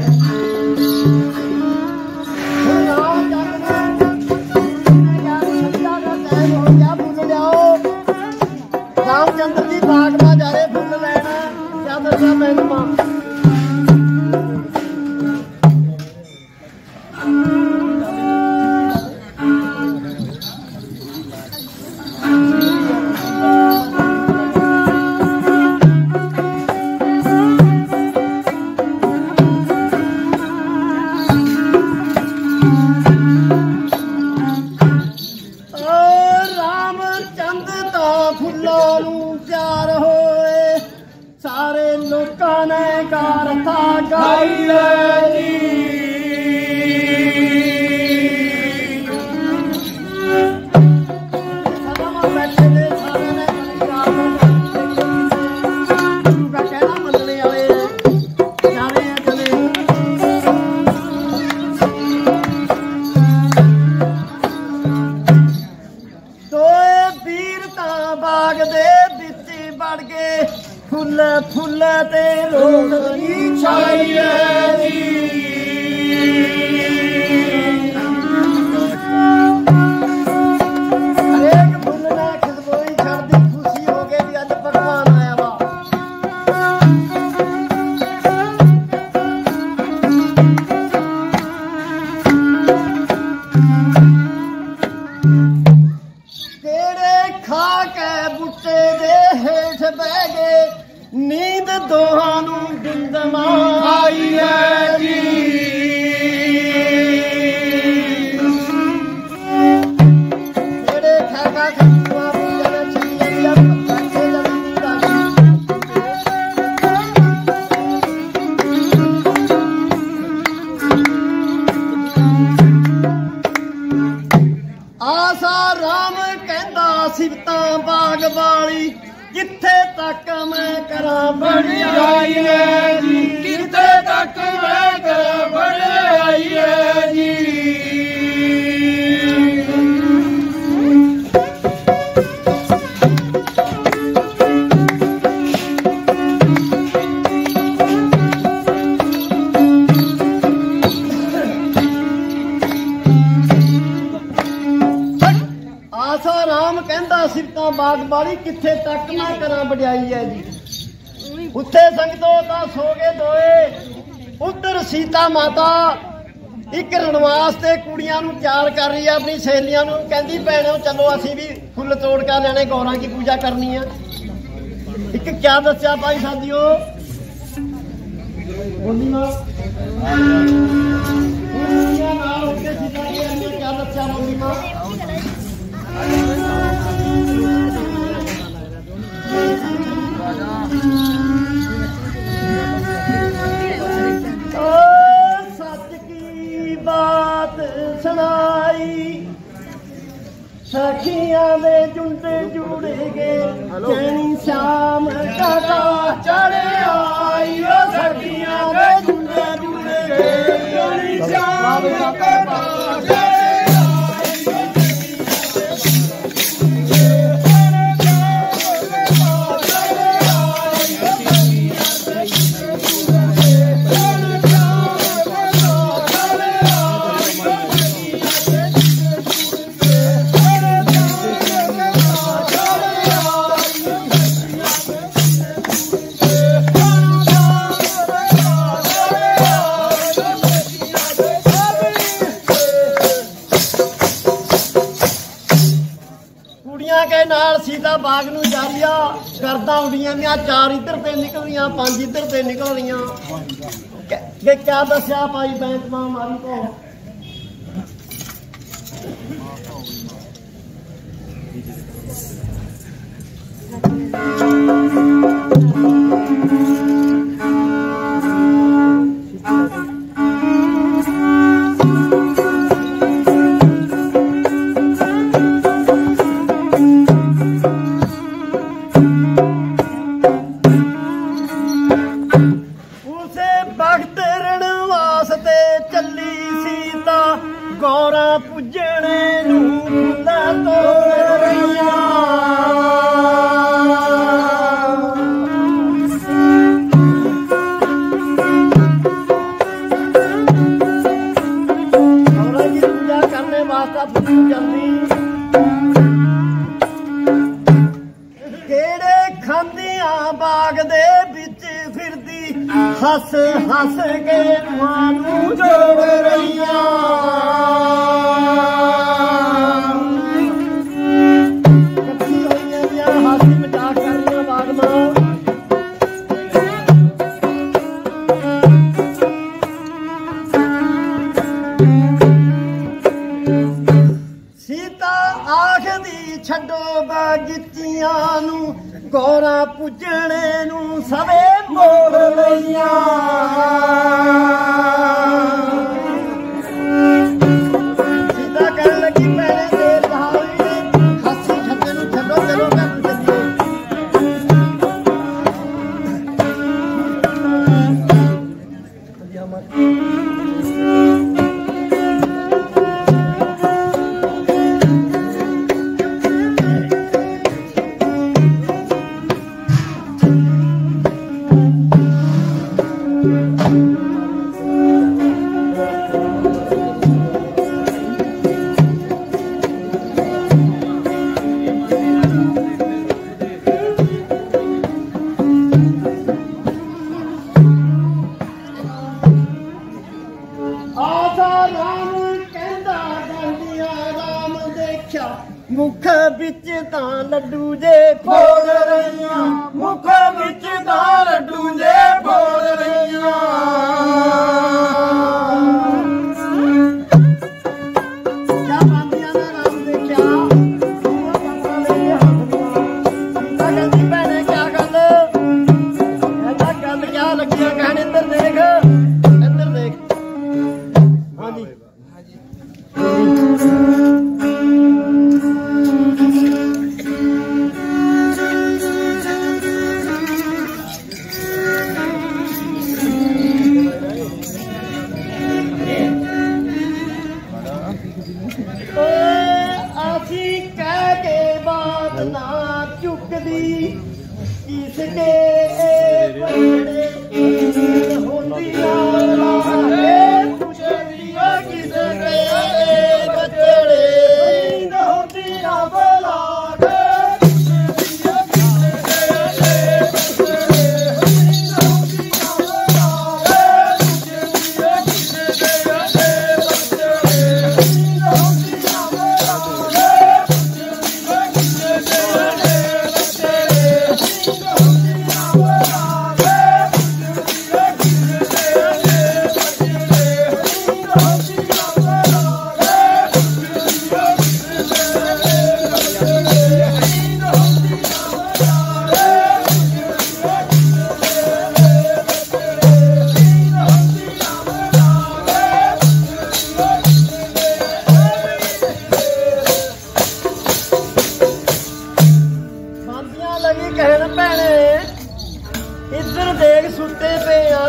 ਰਾਮਚੰਦਰ ਜੀ ਬਾਗ ਮਾ ਜਾ ਫੁੱਲ ਲੈਣ ਕਿਆ ਦੱਸਾਂ ਮੈਨੂੰ ਆਪਣੀ ਸਹੇਲੀਆਂ ਨੂੰ ਕਹਿੰਦੀ, ਭੈਣੋ, ਚਲੋ ਅਸੀਂ ਵੀ ਫੁੱਲ ਤੋੜ ਕੇ ਲੈਣੇ, ਗੌਰਾਂ ਦੀ ਪੂਜਾ ਕਰਨੀ ਆ। ਇੱਕ ਕਿਆ ਦੱਸਿਆ ਭਾਈ ਸਾਧਿਓ ਬੋਲੀ ਮਾਂ। ਕੁੜੀਆਂ ਨਾਲ ਹੋ ਕੇ ਸੀਤਾ ਜੀ ਨੇ ਕਿਆ ਦੱਸਿਆ ਬੋਲੀ ਮਾਂ? ਓ ਸੱਚ ਕੀ ਬਾਤ ਸੁਣਾ। सखिये चुले गे घणी शाम आई सखी चुले गे घणी शाम ਬਾਗ ਨੂੰ ਜਾ ਕਰਦਾ ਉਡੀਆਂ ਦੀਆਂ ਚਾਰ ਇੱਧਰ ਤੇ ਨਿਕਲਦੀਆਂ ਪੰਜ ਇੱਧਰ ਤੇ ਨਿਕਲਦੀਆਂ ਕਿ ਕਿਆ ਦੱਸਿਆ ਭਾਈ ਬੈਂਕ ਮਾਂ ਮਾਰੀ ਕੋ ਉਸੇ ਮੋੜ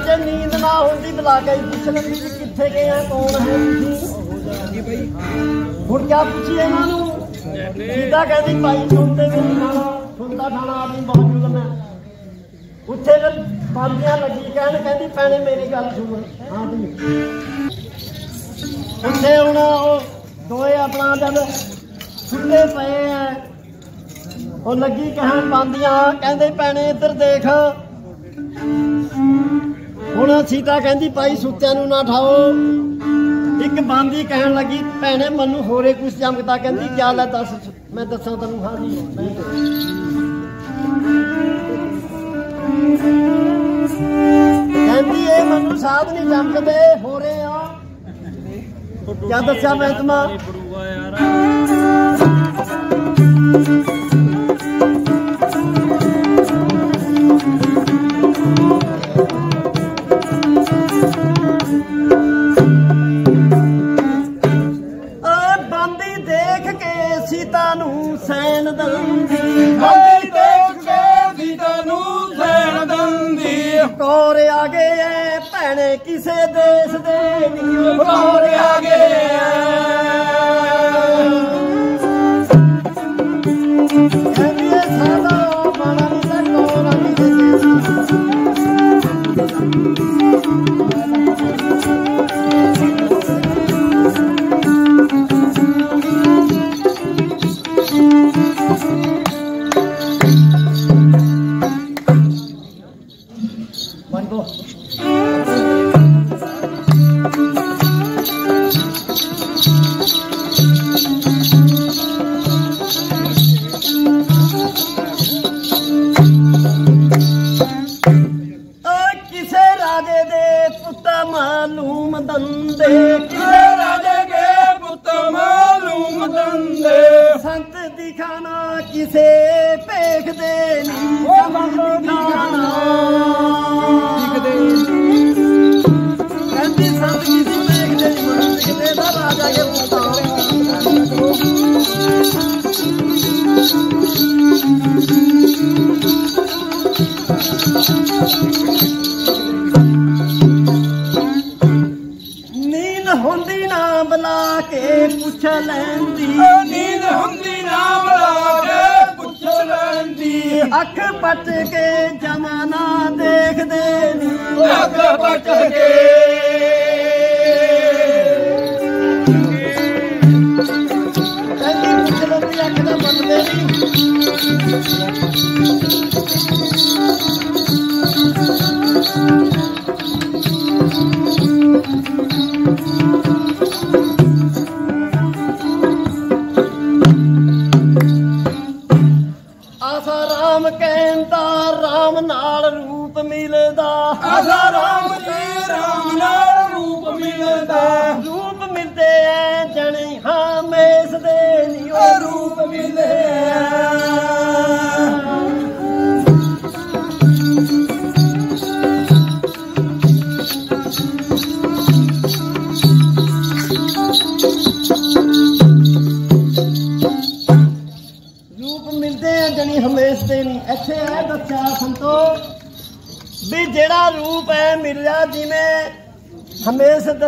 ਬੁਲਾ ਕੇ ਪੁੱਛ ਲੈਂਦੀ ਵੀ ਕਿੱਥੇ ਗਏ ਆ, ਕੌਣ ਹੈ ਤੁਸੀਂ ਹੁਣ ਕਿਆ ਪੁੱਛੀਏ ਇਹਨਾਂ ਨੂੰ? ਸੀਤਾ ਕਹਿੰਦੀ, ਭਾਈ ਸੁਣਦੇ ਮੇਰੀ ਖਾਣਾ ਸੁਣਦਾ ਖਾਣਾ ਆਦਮੀ ਬਹੁਤ ਜ਼ੁਲਮ ਉੱਥੇ ਫਿਰ ਬਾਂਦੀਆਂ ਲੱਗੀ, ਕਹਿਣ, ਕਹਿੰਦੀ, ਭੈਣੇ, ਮੇਰੀ ਗੱਲ ਸੁਣ। ਹਾਂ ਜੀ। ਉੱਥੇ ਹੁਣ ਉਹ ਦੋਏ ਆਪਣਾ ਜਦ ਸੁੱਤੇ ਪਏ ਆ, ਉਹ ਲੱਗੀ ਕਹਿਣ ਪਾਉਂਦੀਆਂ ਕਹਿੰਦੇ, ਭੈਣੇ, ਇੱਧਰ ਦੇਖ। ਹੁਣ ਸੀਤਾ ਕਹਿੰਦੀ ਭਾਈ ਸੁੱਤਿਆਂ ਨੂੰ ਨਾ ਠਾਓ। ਇੱਕ ਬਾਂਦੀ ਕਹਿਣ ਲੱਗੀ, ਭੈਣੇ, ਮੈਨੂੰ ਹੋਰੇ ਕੁਛ ਜਮਕਦਾ ਕਹਿੰਦੀ ਕਿਆ ਲੈ ਦੱਸ, ਮੈਂ ਦੱਸਾਂ ਤੈਨੂੰ ਹਾਂ ਜੀ ਕਹਿੰਦੀ, ਇਹ ਮੈਨੂੰ ਸਾਧ ਨਹੀਂ ਜਮਕਦੇ ਹੋਰੇ ਆ। ਕਿਆ ਦੱਸਿਆ ਮੈਂ ਤਮਾ ਸੀਤਾ ਨੂੰ ਸੈਨ ਦੰਦੀ। ਬੰਦੀ ਦੇਖ ਕੇ ਸੀਤਾ ਨੂੰ ਸੈਣ ਦੰਦੀ। ਕੋਰ ਆ ਗਏ ਐ ਭੈਣੇ ਕਿਸੇ ਦੇਸ਼ ਦੇ ਨੀ ਕੋਰ ਆ ਗਏ ਐ ਸਾਦਾ ਬਾਣਾ ਨੀ ਤਾਂ ਕੋਰ ਆ ਕਿਸੇ ਦੇਸ਼ ਦੀ। ਕਹਿੰਦੀ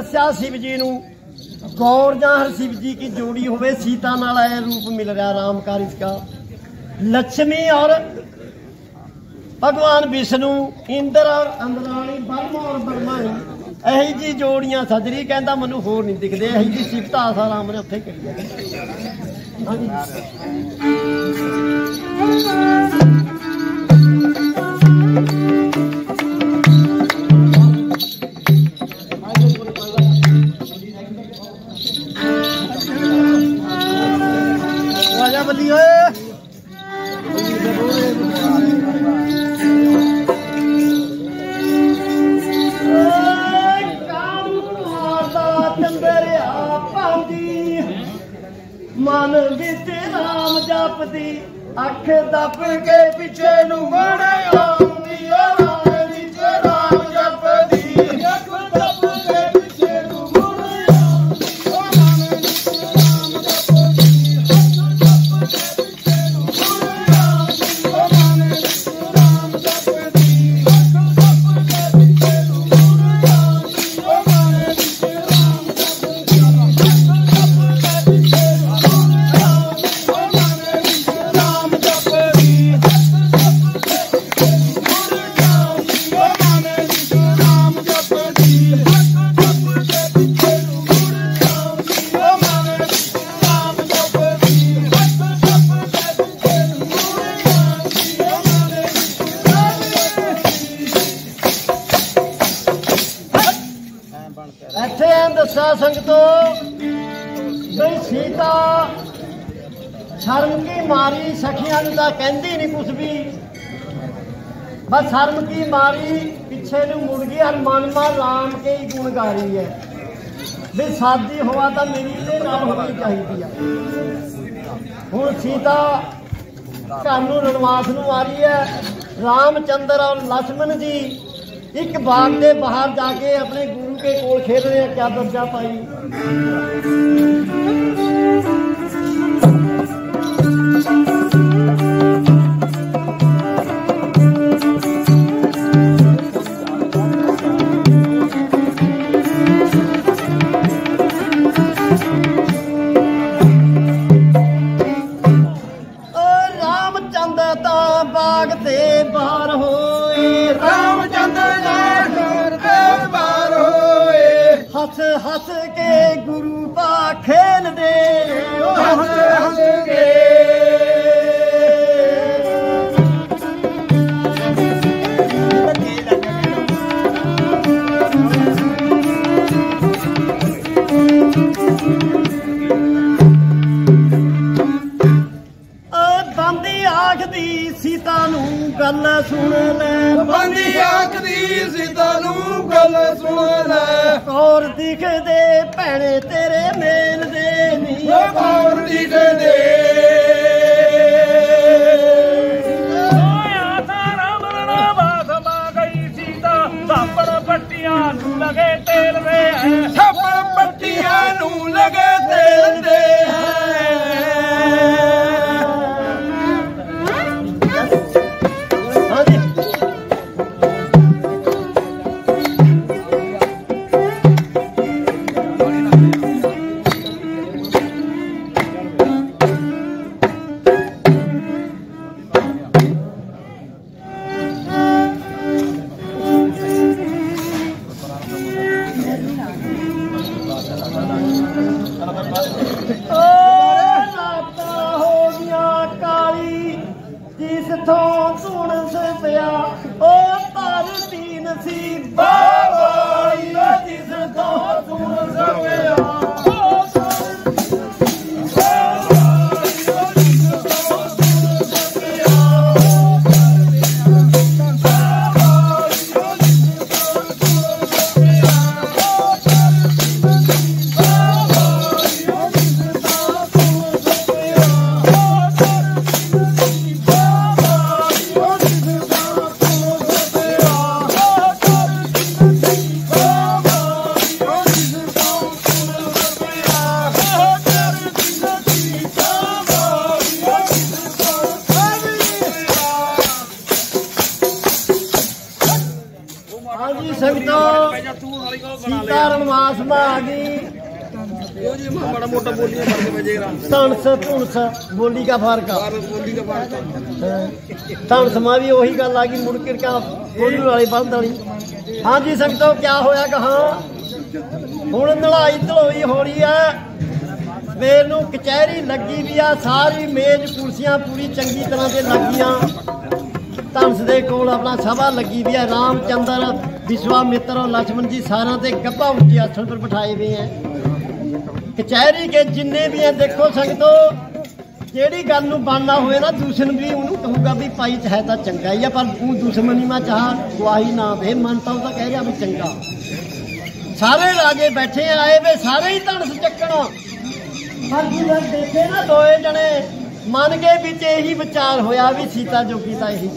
ਦੱਸਿਆ ਸ਼ਿਵ ਜੀ ਨੂੰ ਗੌਰ ਜਾਂ ਹਰ ਸ਼ਿਵ ਜੀ ਕੀ ਜੋੜੀ ਹੋਵੇ ਸੀਤਾ ਨਾਲ ਆਇਆ ਰੂਪ ਮਿਲ ਰਿਹਾ ਰਾਮ ਕਾਰਿਸ का लक्ष्मी और ਭਗਵਾਨ ਵਿਸ਼ਨੂੰ ਇੰਦਰ ਔਰ ਅੰਦਰਾਣੀ ਬਰਮਾ ਔਰ ਬਰਮਾਣੀ ਇਹੀ ਜੀ ਜੋੜੀਆਂ ਸਜਰੀ ਕਹਿੰਦਾ ਮੈਨੂੰ ਹੋਰ ਨਹੀਂ ਦਿਖਦੇ ਇਹੀ ਜੀ ਸਿਫਤ ਆਸਾ ਰਾਮ ਨੇ ਉੱਥੇ ਕਰੀ ਇੱਥੇ ਦੱਸਿਆ ਸੰਗਤੋ, ਬਈ ਸੀਤਾ ਸ਼ਰਮ ਕੀ ਮਾਰੀ ਸਖੀਆਂ ਨੂੰ ਤਾਂ ਕਹਿੰਦੀ ਨਹੀਂ ਕੁਝ ਵੀ। ਬਸ ਸ਼ਰਮ ਕੀ ਮਾਰੀ, ਪਿੱਛੇ ਨੂੰ ਮੁੜ ਗਈ ਹਰ ਮਨ ਮਾ ਰਾਮ ਕੇ ਹੀ ਗੁਣ ਗਾ ਰਹੀ ਹੈ। ਵੀ ਸਾਦੀ ਹੋਵਾ ਤਾਂ ਮੇਰੀ ਤੇ ਨਾਲ ਹੋਣੀ ਚਾਹੀਦੀ ਆ। ਹੁਣ ਸੀਤਾ ਘਰ ਨੂੰ ਰਣਵਾਸ ਨੂੰ ਆ ਰਹੀ ਹੈ। ਰਾਮਚੰਦਰ ਔਰ ਲక్ష్మణ ਜੀ ਇੱਕ ਬਾਗ ਦੇ ਬਾਹਰ ਜਾ ਕੇ ਆਪਣੇ ਗੁਰੂ ਕੇ ਕੋਲ ਖੇਡ ਰਹੇ ਆ ਕਿਆ ਦਰਜਾ ਪਾਈ ਗੱਲ ਸੁਣ ਲੈ। ਬੰਦੀ ਆਖਦੀ ਸੀਤਾ ਨੂੰ ਗੱਲ ਸੁਣ ਲੈ। ਕੌਰ ਦਿਖਦੇ ਭੈਣੇ ਤੇਰੇ ਮੇਲ ਦੇ ਨੀ। ਕੌਰ ਦਿਖਦੇ ਬਸ ਬੋਲੀ ਦਾ ਫ਼ਰਕ ਆ। ਬੋਲੀ ਦਾ ਫ਼ਰਕ ਤਾਂ ਸਮਾਂ ਵੀ ਉਹੀ ਗੱਲ ਆ ਗਈ ਮੁੜ ਕੇ ਕਾ ਬੋਲਣ ਵਾਲੇ ਬੰਦ ਵਾਲੀ। ਹਾਂਜੀ ਸੰਗਤੋ ਕੀ ਹੋਇਆ ਕਹਾ? ਹੁਣ ਨਲਾਈ ਧਲੋਈ ਹੋਣੀ ਆ। ਸਵੇਰ ਨੂੰ ਕਚਹਿਰੀ ਲੱਗੀ ਵੀ ਆ ਸਾਰੀ ਮੇਜ਼ ਕੁਰਸੀਆਂ ਪੂਰੀ ਚੰਗੀ ਤਰ੍ਹਾਂ ਤੇ ਲੱਗੀਆਂ। ਧੰਸ ਦੇ ਕੋਲ ਆਪਣਾ ਸਭਾ ਲੱਗੀ ਵੀ ਆ ਰਾਮਚੰਦਰ ਵਿਸ਼ਵਾ ਮਿੱਤਰ ਲక్ష్మణ ਜੀ ਸਾਰਾ ਤੇ ਗੱਭਾ ਉੱਚੇ ਆਸਣ ਪਰ ਬਿਠਾਏ ਵੀ ਆ। ਕਚਹਿਰੀ ਕੇ ਜਿੰਨੇ ਵੀ ਆ ਦੇਖੋ ਸੰਗਤੋ ਜਿਹੜੀ ਗੱਲ ਨੂੰ ਬਣਨਾ ਹੋਵੇ ਨਾ ਦੁਸ਼ਮਣ ਵੀ ਉਹਨੂੰ ਕਹੂਗਾ ਵੀ ਭਾਈ ਚਾਹੇ ਤਾਂ ਚੰਗਾ ਹੀ ਆ, ਪਰ ਤੂੰ ਦੁਸ਼ਮਣੀ ਮਾ ਚਾਹ, ਗਵਾਹੀ ਨਾ ਦੇ, ਮਨ ਤਾਂ ਉਹਦਾ ਕਹਿ ਰਿਹਾ ਵੀ ਚੰਗਾ। ਸਾਰੇ ਰਾਜੇ ਬੈਠੇ ਆਏ ਵੇ ਸਾਰੇ ਹੀ ਧਨਸ ਚੱਕਣਾ। ਪਰ ਜਦੋਂ ਦੇਖੇ ਨਾ ਦੋਏ ਜਣੇ, ਮਨ ਕੇ ਵਿੱਚ ਇਹੀ ਵਿਚਾਰ ਹੋਇਆ ਵੀ ਸੀਤਾ ਜੋਗੀ ਤਾਂ ਇਹੀ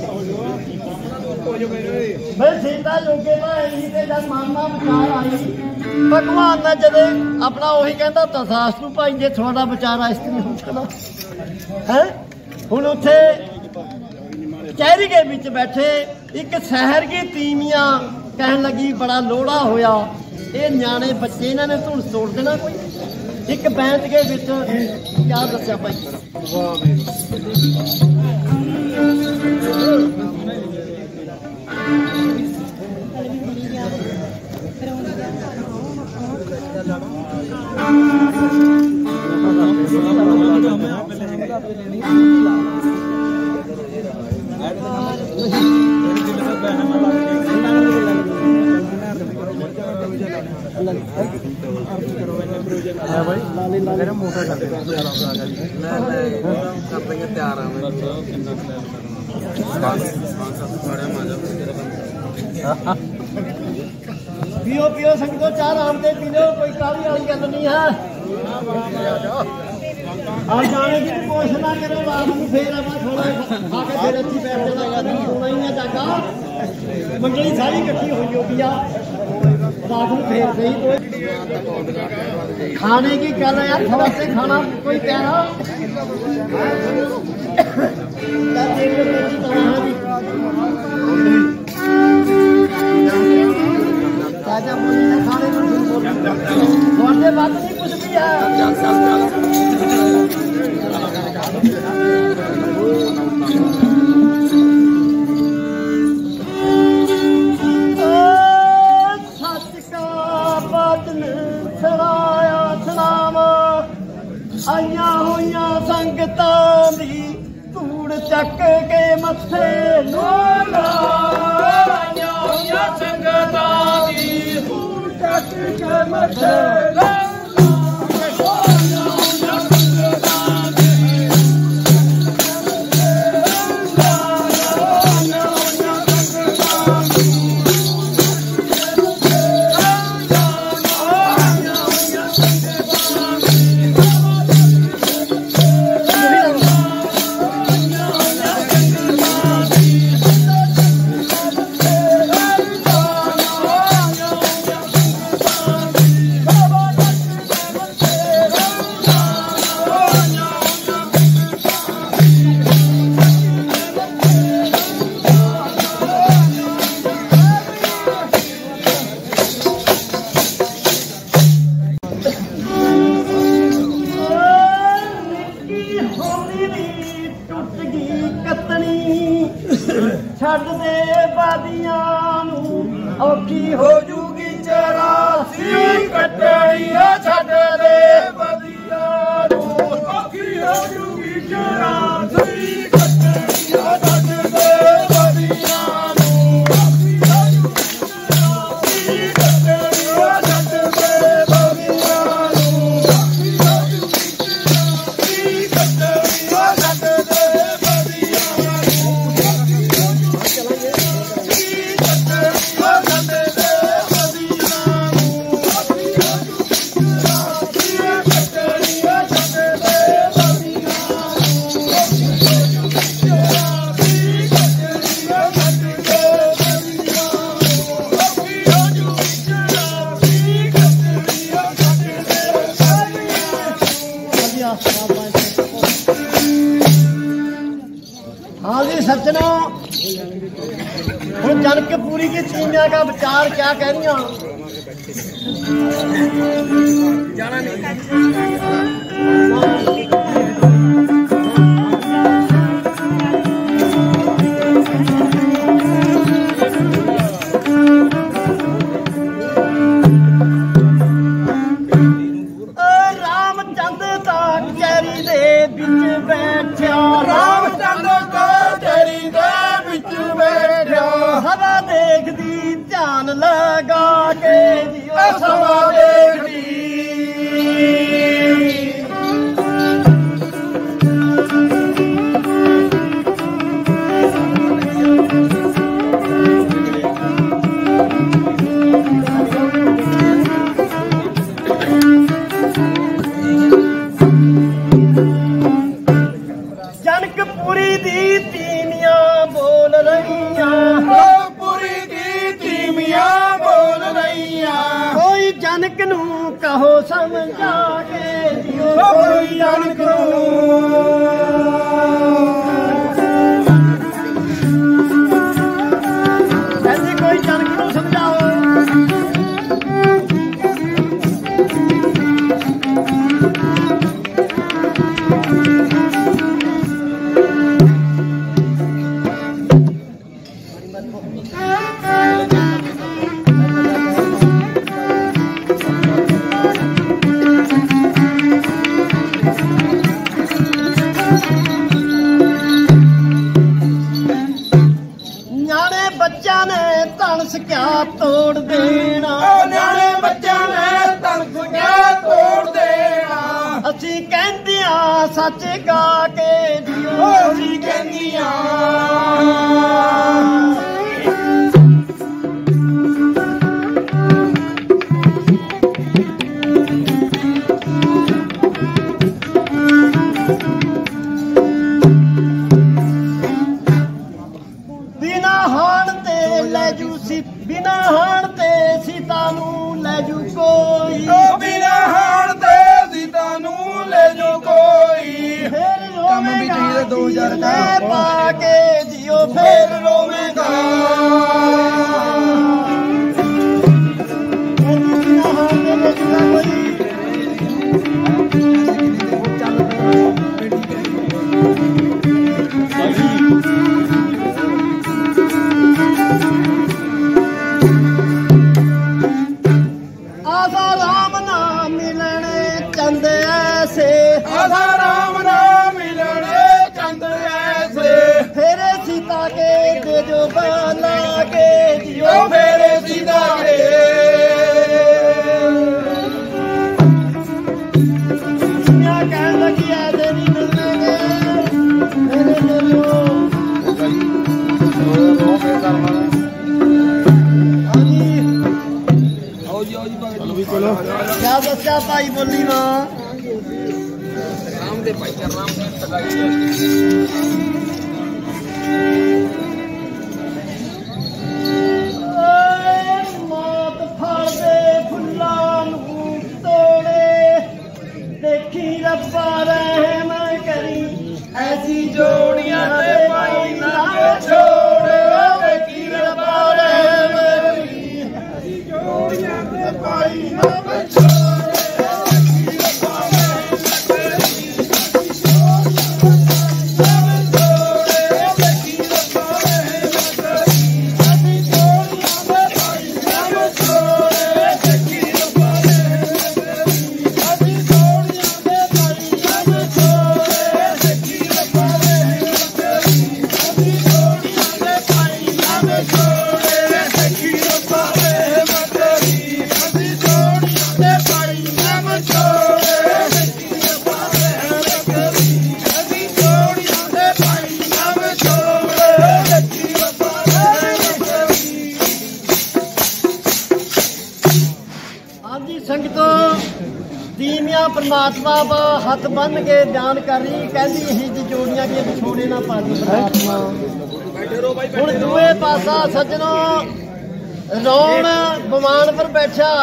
ਬਈ ਸੀਤਾ ਜੋਗੇ ਤਾਂ ਇਹੀ ਤੇ ਜਦ ਮਨ ਵਿਚਾਰ ਆਈ, ਭਗਵਾਨ ਨੇ ਜਦੇ ਆਪਣਾ ਉਹੀ ਕਹਿੰਦਾ ਤਸਾਸਤੂ ਭਾਈ, ਜੇ ਤੁਹਾਡਾ ਵਿਚਾਰ ਇਸ ਤੇ ਹੁੰਦਾ ਨਾ। ਹੈ? ਹੁਣ ਉੱਥੇ ਕੈਰੀ ਦੇ ਵਿੱਚ ਬੈਠੇ ਇੱਕ ਸ਼ਹਿਰ ਦੀ ਤੀਮੀਆਂ ਕਹਿਣ ਲੱਗੀ ਬੜਾ ਲੋੜਾ ਹੋਇਆ। ਇਹ ਨਿਆਣੇ ਬੱਚੇ ਇਹਨਾਂ ਨੇ ਧੁਣ ਤੋੜ ਦੇਣਾ ਕੋਈ? ਇੱਕ ਬੈਂਚ ਦੇ ਵਿੱਚ ਕੀ ਦੱਸਿਆ ਭਾਈ? ਵਾਹ ਬਈ तैयार पियो पियो संगतो चार आम दे पीने कोई काली वाली गल नहीं है। ਆ ਜਾਣੇ ਦੀ ਕੋਸ਼ਿਸ਼ ਨਾ ਕਰੋ ਰਾਤ ਨੂੰ ਫੇਰ ਆਪਾਂ ਥੋੜਾ ਖਾ ਕੇ ਫੇਰ ਅੱਛੀ ਬੈਠ ਜਾਣਾ ਕਦੀ ਹੋਣਾ ਹੀ ਆ ਜਾਗਾ ਮੰਡਲੀ ਸਾਰੀ ਇਕੱਠੀ ਹੋਈ ਹੋਈ ਆ। ਰਾਤ ਨੂੰ ਫੇਰ ਸਹੀ ਕੋਈ। ਖਾਣੇ ਕੀ ਗੱਲ ਹੈ ਯਾਰ ਥੋੜਾ ਸੇ ਖਾਣਾ ਕੋਈ ਪਿਆਰਾ ਤਾਂ ਦੇਖ ਲਓ ਜੀ ਕਹਾਂ ਜੀ ਰਾਜਾ ਬੋਲੀ ਆਈਆਂ ਹੋਈਆਂ ਸੰਗਤਾਂ ਦੀ ਧੂੜ ਚੱਕ ਕੇ ਮੱਥੇ ਲੋਲਾ ਆਈਆਂ ਹੋਈਆਂ ਸੰਗਤਾਂ ਦੀ ਧੂੜ ਚੱਕ ਕੇ ਮੱਥੇ ਐਸੇ ਆਸਾ ਰਾਮ ਨਾਮ ਮਿਲਣੇ ਚੰਦ ਐਸੇ। ਫੇਰੇ ਸੀਤਾ ਕੇ ਦੇ ਜੋ ਬਲਾ ਕੇ ਜਿਉ ਫੇਰੇ ਸੀਤਾ ਕੇ। ਦੁਨੀਆ ਕਹਿਣ ਲੱਗੀ ਐ ਤੇ ਨਹੀਂ ਮਿਲਣਗੇ ਭਾਈ ਬੋਲੀ ਮਾਂ ਓਏ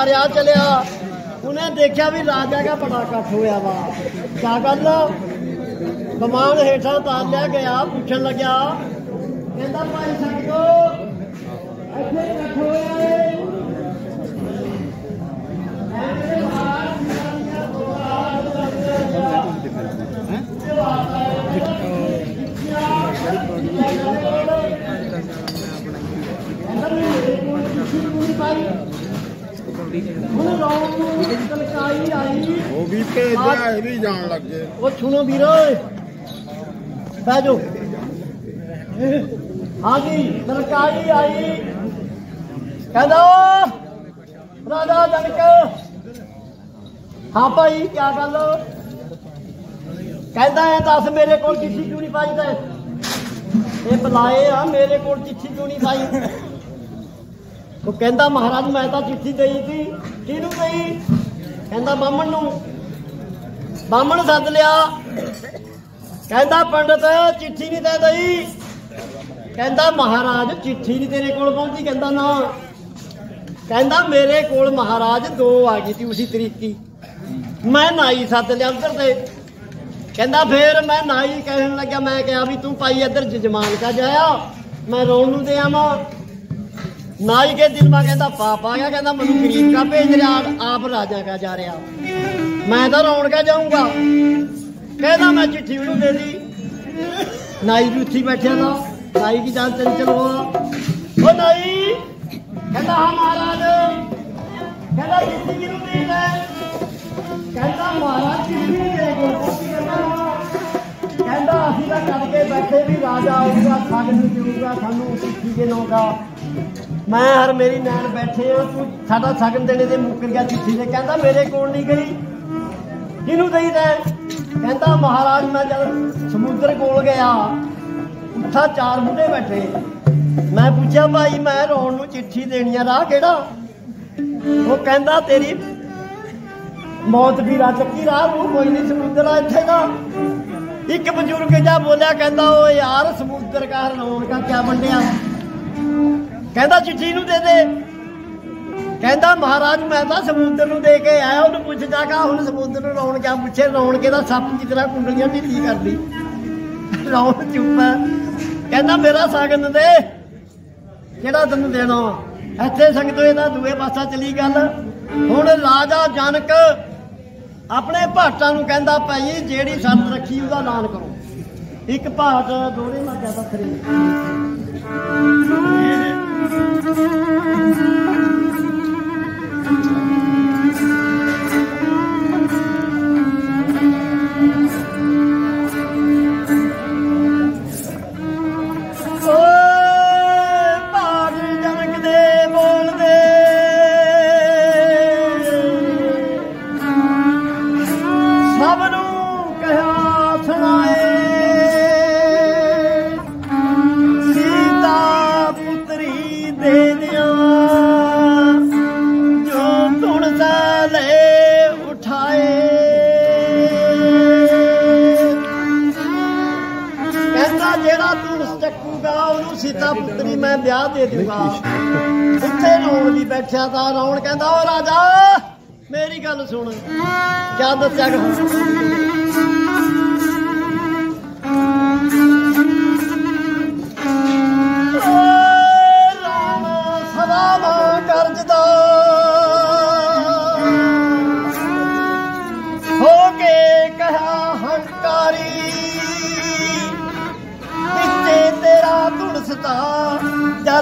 ਪਰ ਚਲਿਆ। ਉਹਨੇ ਦੇਖਿਆ ਵੀ ਰਾਜਾ ਦਾ ਬੜਾ ਇਕੱਠ ਹੋਇਆ ਵਾ। ਕਿਆ ਗੱਲ? ਕਮਾਨ ਹੇਠਾਂ ਤਾਰ ਲਿਆ ਗਿਆ, ਪੁੱਛਣ ਲੱਗਿਆ। ਕਹਿੰਦਾ, ਭਾਈ ਸੰਗਤੋ ਇੱਥੇ ਇਕੱਠ ਹੋਇਆ ਏ ਹੁਣ ਰੌਣ ਨੂੰ ਕਲਕਾਈ ਜਾਣ ਲੱਗੇ। ਉਹ ਸੁਣੋ ਵੀਰੋ ਬਹਿ ਜਾਓ। ਹਾਂਜੀ ਸਰਕਾਰੀ ਆਈ ਕਹਿੰਦਾ ਓ ਰਾਜਾ ਜਨਕ। ਹਾਂ ਭਾਈ ਕੀ ਗੱਲ? ਕਹਿੰਦਾ ਐ ਦੱਸ ਮੇਰੇ ਕੋਲ ਚਿੱਠੀ ਕਿਉਂ ਨਹੀਂ ਇਹ ਬੁਲਾਏ ਆ ਮੇਰੇ ਕੋਲ ਚਿੱਠੀ ਕਿਉਂ ਨਹੀਂ ਪਾਈ? ਉਹ ਕਹਿੰਦਾ ਮਹਾਰਾਜ ਮੈਂ ਤਾਂ ਚਿੱਠੀ ਦੇਈ ਸੀ ਕਿਹਨੂੰ ਦੇਈ? ਕਹਿੰਦਾ ਬਾਹਮਣ ਨੂੰ। ਬਾਹਮਣ ਸੱਦ ਲਿਆ। ਕਹਿੰਦਾ ਪੰਡਤ, ਚਿੱਠੀ ਨਹੀਂ ਦੇ ਦਈ। ਕਹਿੰਦਾ ਮਹਾਰਾਜ, ਚਿੱਠੀ ਨਹੀਂ ਤੇਰੇ ਕੋਲ ਪਹੁੰਚੀ, ਕਹਿੰਦਾ ਨਾ। ਕਹਿੰਦਾ ਮੇਰੇ ਕੋਲ ਮਹਾਰਾਜ ਦੋ ਆ ਗਈ ਸੀ, ਉਸੇ ਤਰੀਕੀ। ਮੈਂ ਨਾਈ ਸੱਦ ਲਿਆ ਉਧਰ ਤੇ। ਕਹਿੰਦਾ ਫੇਰ ਮੈਂ ਨਾਈ ਕਹਿਣ ਲੱਗਿਆ, ਮੈਂ ਕਿਹਾ ਵੀ ਤੂੰ ਭਾਈ ਇੱਧਰ ਜਜਮਾਨ ਕਾ ਜਾਇਆ ਮੈਂ ਰੋਣ ਨੂੰ ਦੇ ਆਵਾਂ। ਨਾਈ ਕੇ ਦਿਲ ਮਾ ਕਹਿੰਦਾ, ਪਾਪ ਆ ਗਿਆ, ਕਹਿੰਦਾ ਮੈਨੂੰ ਗਰੀਬ ਕਾ ਭੇਜ ਰਿਹਾ, ਆਪ ਰਾਜਾ ਕਾ ਜਾ ਰਿਹਾ। ਮੈਂ ਤਾਂ ਰੌਣ ਕਾ ਜਾਊਂਗਾ ਕਹਿੰਦਾ ਮੈਂ ਚਿੱਠੀ ਉਹਨੂੰ ਦੇ ਦੀ। ਨਾਈ ਵੀ ਉੱਥੇ ਬੈਠਿਆ ਦਾ ਨਾਈ ਕੀ ਜਾਨ ਚੰਚਲ ਹੋਆ ਉਹ ਨਾਈ, ਕਹਿੰਦਾ ਹਾਂ ਮਹਾਰਾਜ। ਕਹਿੰਦਾ ਚਿੱਠੀ ਕਿਹਨੂੰ ਦੇ ਲੈ? ਕਹਿੰਦਾ ਮਹਾਰਾਜ ਚਿੱਠੀ ਦੇ ਕੋਲ ਕਹਿੰਦਾ ਅਸੀਂ ਤਾਂ ਕਰਕੇ ਬੈਠੇ ਵੀ ਰਾਜਾ ਆਊਗਾ ਸਾਡੇ ਨੂੰ ਸਾਨੂੰ ਚਿੱਠੀ ਦੇ ਨੋਗਾ ਮੈਂ ਹਰ ਮੇਰੀ ਨੈਣ ਬੈਠੇ ਆ, ਤੂੰ ਸਾਡਾ ਸਗਨ ਦੇਣੇ ਦੇ ਮੁੱਕਰ ਗਿਆ ਚਿੱਠੀ ਦੇ। ਕਹਿੰਦਾ ਮੇਰੇ ਕੋਲ ਨਹੀਂ ਗਈ। ਕਿਹਨੂੰ ਦੇਈ ਕਹਿੰਦਾ, ਮਹਾਰਾਜ, ਮੈਂ ਜਦ ਸਮੁੰਦਰ ਕੋਲ ਗਿਆ ਉੱਥਾ ਚਾਰ ਬੁੱਢੇ ਬੈਠੇ। ਮੈਂ ਪੁੱਛਿਆ, ਭਾਈ, ਮੈਂ ਰੌਣ ਨੂੰ ਚਿੱਠੀ ਦੇਣੀ ਆ, ਰਾਹ ਕਿਹੜਾ? ਉਹ ਕਹਿੰਦਾ, ਤੇਰੀ ਮੌਤ ਵੀ ਰਾਹ ਚੱਕੀ ਰਾਹ ਨੂੰ, ਕੋਈ ਨਹੀਂ ਸਮੁੰਦਰ ਆ ਇੱਥੇ ਦਾ। ਇੱਕ ਬਜ਼ੁਰਗ ਜਾ ਬੋਲਿਆ, ਕਹਿੰਦਾ, ਓ ਯਾਰ, ਸਮੁੰਦਰ ਕਾ ਰੌਣ ਕਾ ਕਿਆ ਵੰਡਿਆ? ਕਹਿੰਦਾ, ਚਿੱਠੀ ਨੂੰ ਦੇ ਦੇ। ਕਹਿੰਦਾ, ਮਹਾਰਾਜ, ਮੈਂ ਤਾਂ ਸਮੁੰਦਰ ਨੂੰ ਦੇ ਕੇ ਆਇਆ, ਉਹਨੂੰ ਪੁੱਛ ਜਾਗਾ ਹੁਣ ਸਮੁੰਦਰ ਨੂੰ ਰੌਣ ਕਿਆ ਪੁੱਛੇ ਰੌਣ ਕੇ ਦਾ ਸੱਪ ਦੀ ਤਰ੍ਹਾਂ ਕੁੰਡਲੀਆਂ ਢਿੱਲੀ ਕਰਦੀ? ਰੌਣ ਚੁੱਪ ਕਹਿੰਦਾ, ਮੇਰਾ ਸਾਗਨ ਦੇ ਕਿਹੜਾ ਤੈਨੂੰ ਦੇਣਾ, ਇੱਥੇ ਸੰਗਤ ਇਹਦਾ ਦੂਏ ਪਾਸਾ ਚਲੀ ਗੱਲ। ਹੁਣ ਰਾਜਾ ਜਨਕ ਆਪਣੇ ਭਾਟਾਂ ਨੂੰ ਕਹਿੰਦਾ, ਭਾਈ, ਜਿਹੜੀ ਸ਼ਰਤ ਰੱਖੀ, ਉਹਦਾ ਐਲਾਨ ਕਰੋ। ਇੱਕ ਭਾਟ ਦੋੜੇ ਮਾ ਕਹਿੰਦਾ ਤੂੰ ਉਹਨੂੰ ਸੀਤਾ ਪੁੱਤਰੀ ਮੈਂ ਵਿਆਹ ਦੇ ਦੂੰਗਾ। ਉੱਥੇ ਰੌਣ ਵੀ ਬੈਠਿਆ ਤਾਂ ਰੌਣ ਕਹਿੰਦਾ, ਓ ਰਾਜਾ, ਮੇਰੀ ਗੱਲ ਸੁਣ। ਕਿਆ ਦੱਸਿਆ ਕਿ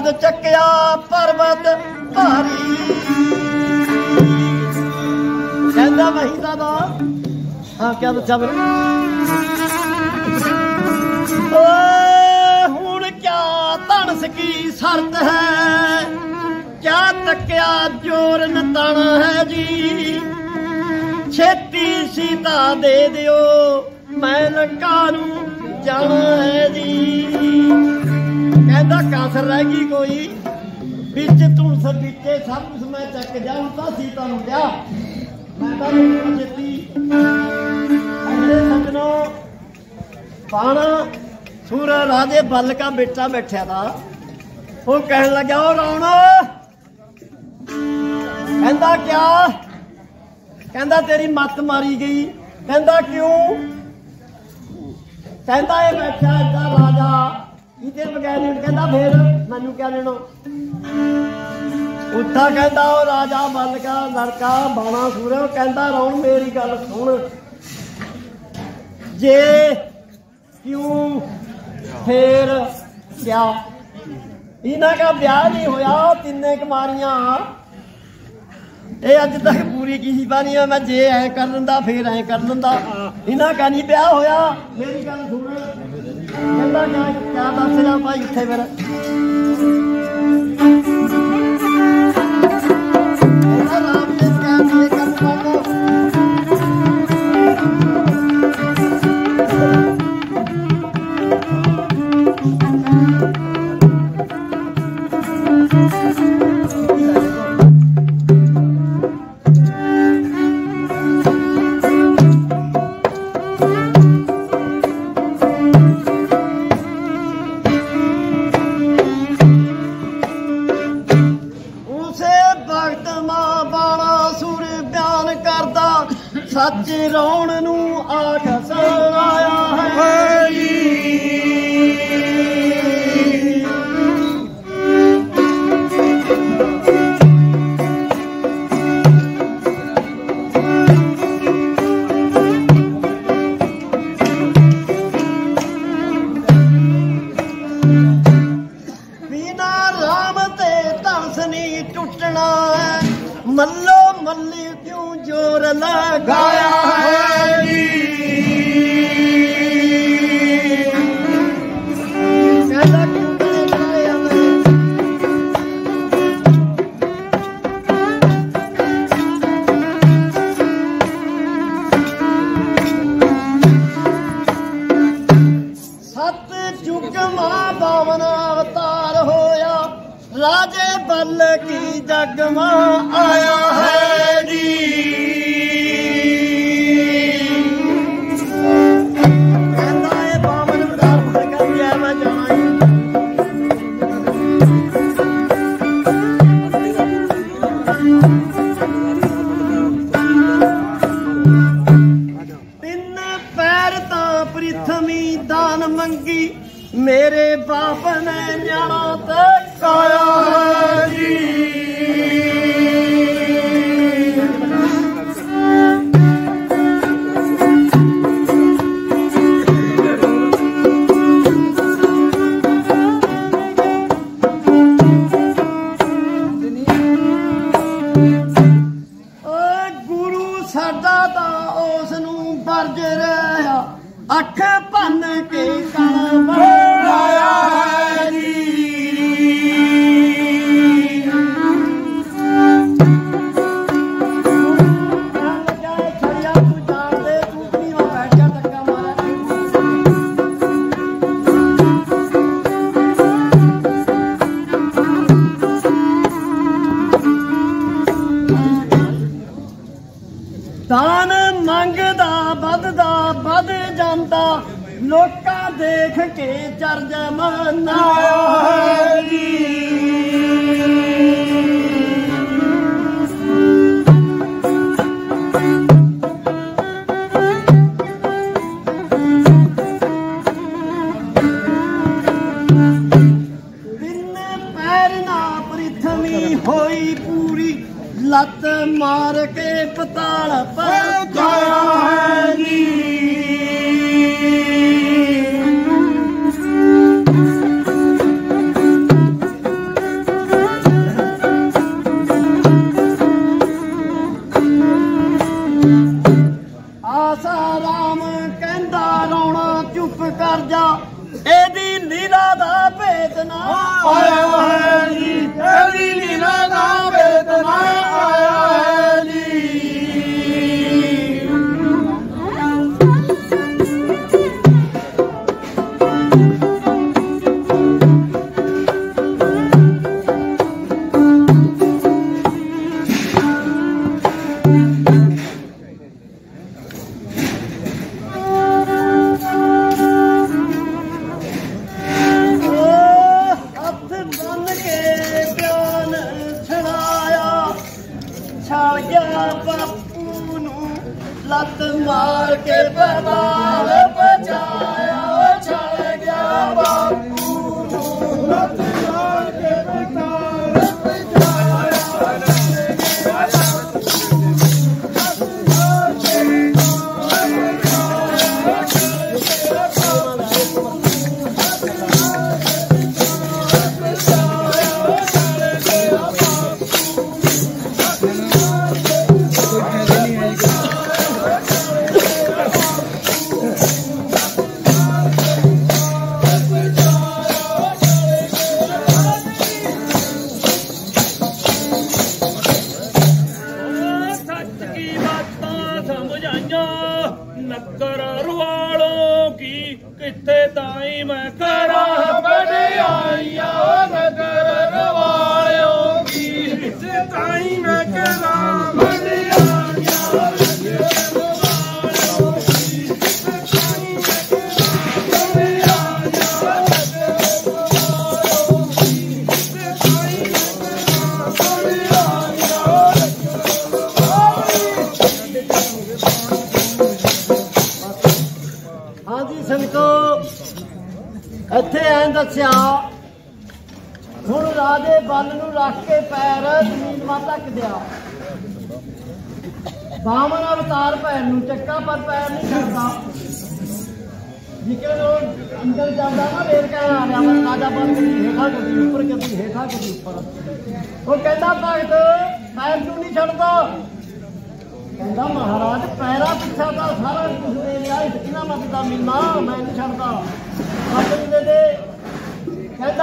ਜਦ ਚੱਕਿਆ ਪਰਬਤ ਭਾਰੀ। ਕਹਿੰਦਾ ਮਹੀਦਾ ਦਾ ਹਾਂ, ਕਿਆ ਦੱਸਿਆ ਮੈਨੂੰ ਓਏ, ਹੁਣ ਕਿਆ ਧਨਸ ਕੀ ਸ਼ਰਤ ਹੈ? ਕਿਆ ਤੱਕਿਆ ਜੋਰ ਨਤਣ ਹੈ ਜੀ? ਛੇਤੀ ਸੀਤਾ ਦੇ ਦਿਓ, ਮੈਂ ਲੰਕਾ ਨੂੰ ਜਾਣਾ ਹੈ ਜੀ। ਕਹਿੰਦਾ ਕਾਸਰ ਰਹਿ ਗਈ ਕੋਈ? ਵਿੱਚ ਤੂੰ ਸਰ ਵਿੱਚੇ ਸਭ ਕੁਝ ਮੈਂ ਚੱਕ ਜਾਉਂ ਤਾਂ ਸੀਤਾ ਨੂੰ ਲਿਆ। ਮੈਂ ਤਾਂ ਛੇਤੀ ਅਗਲੇ ਸੰਗਨੋ ਪਾਣਾ ਸੂਰ ਰਾਜੇ ਬਲ ਬੇਟਾ ਬੈਠਿਆ ਦਾ ਉਹ ਕਹਿਣ ਲੱਗਾ ਉਹ ਰੌਣ! ਕਹਿੰਦਾ, ਕਿਆ? ਕਹਿੰਦਾ, ਤੇਰੀ ਮੱਤ ਮਾਰੀ ਗਈ। ਕਹਿੰਦਾ, ਕਿਉਂ? ਕਹਿੰਦਾ, ਇਹ ਬੈਠਾ ਏਦਾਂ ਰਾਜਾ ਇਹਦੇ ਬਗੈਰ ਨਹੀਂ ਕਹਿੰਦਾ ਫੇਰ ਮੈਨੂੰ ਕਿਆ ਲੈਣਾ? ਉੱਥਾ ਕਹਿੰਦਾ ਉਹ ਰਾਜਾ ਬਲ ਕਾ ਬਾਣਾ ਸੂਰੇ ਕਹਿੰਦਾ ਰੌਣ ਮੇਰੀ ਗੱਲ ਸੁਣ। ਜੇ ਕਿਉਂ ਫੇਰ ਕਿਆ? ਇਹਨਾਂ ਦਾ ਵਿਆਹ ਨਹੀਂ ਹੋਇਆ, ਤਿੰਨੇ ਕੁਮਾਰੀਆਂ। ਇਹ ਅੱਜ ਤੱਕ ਪੂਰੀ ਕੀਤੀ ਬਾਨੀ ਮੈਂ ਜੇ ਐ ਕਰ ਲੈਂਦਾ, ਫੇਰ ਐ ਕਰ ਲੈਂਦਾ। ਇਹਨਾਂ ਕਾ ਨਹੀਂ ਵਿਆਹ ਹੋਇਆ। ਮੇਰੀ ਗੱਲ ਸੁਣ। ਕਹਿੰਦਾ ਕਿਆ ਕਿਆ ਦੱਸ ਰਿਹਾ ਭਾਈ ਇੱਥੇ ਫਿਰ। ਰਾਮ ਨੇ ਕਿਹਾ ਵੀ ਕੰਮ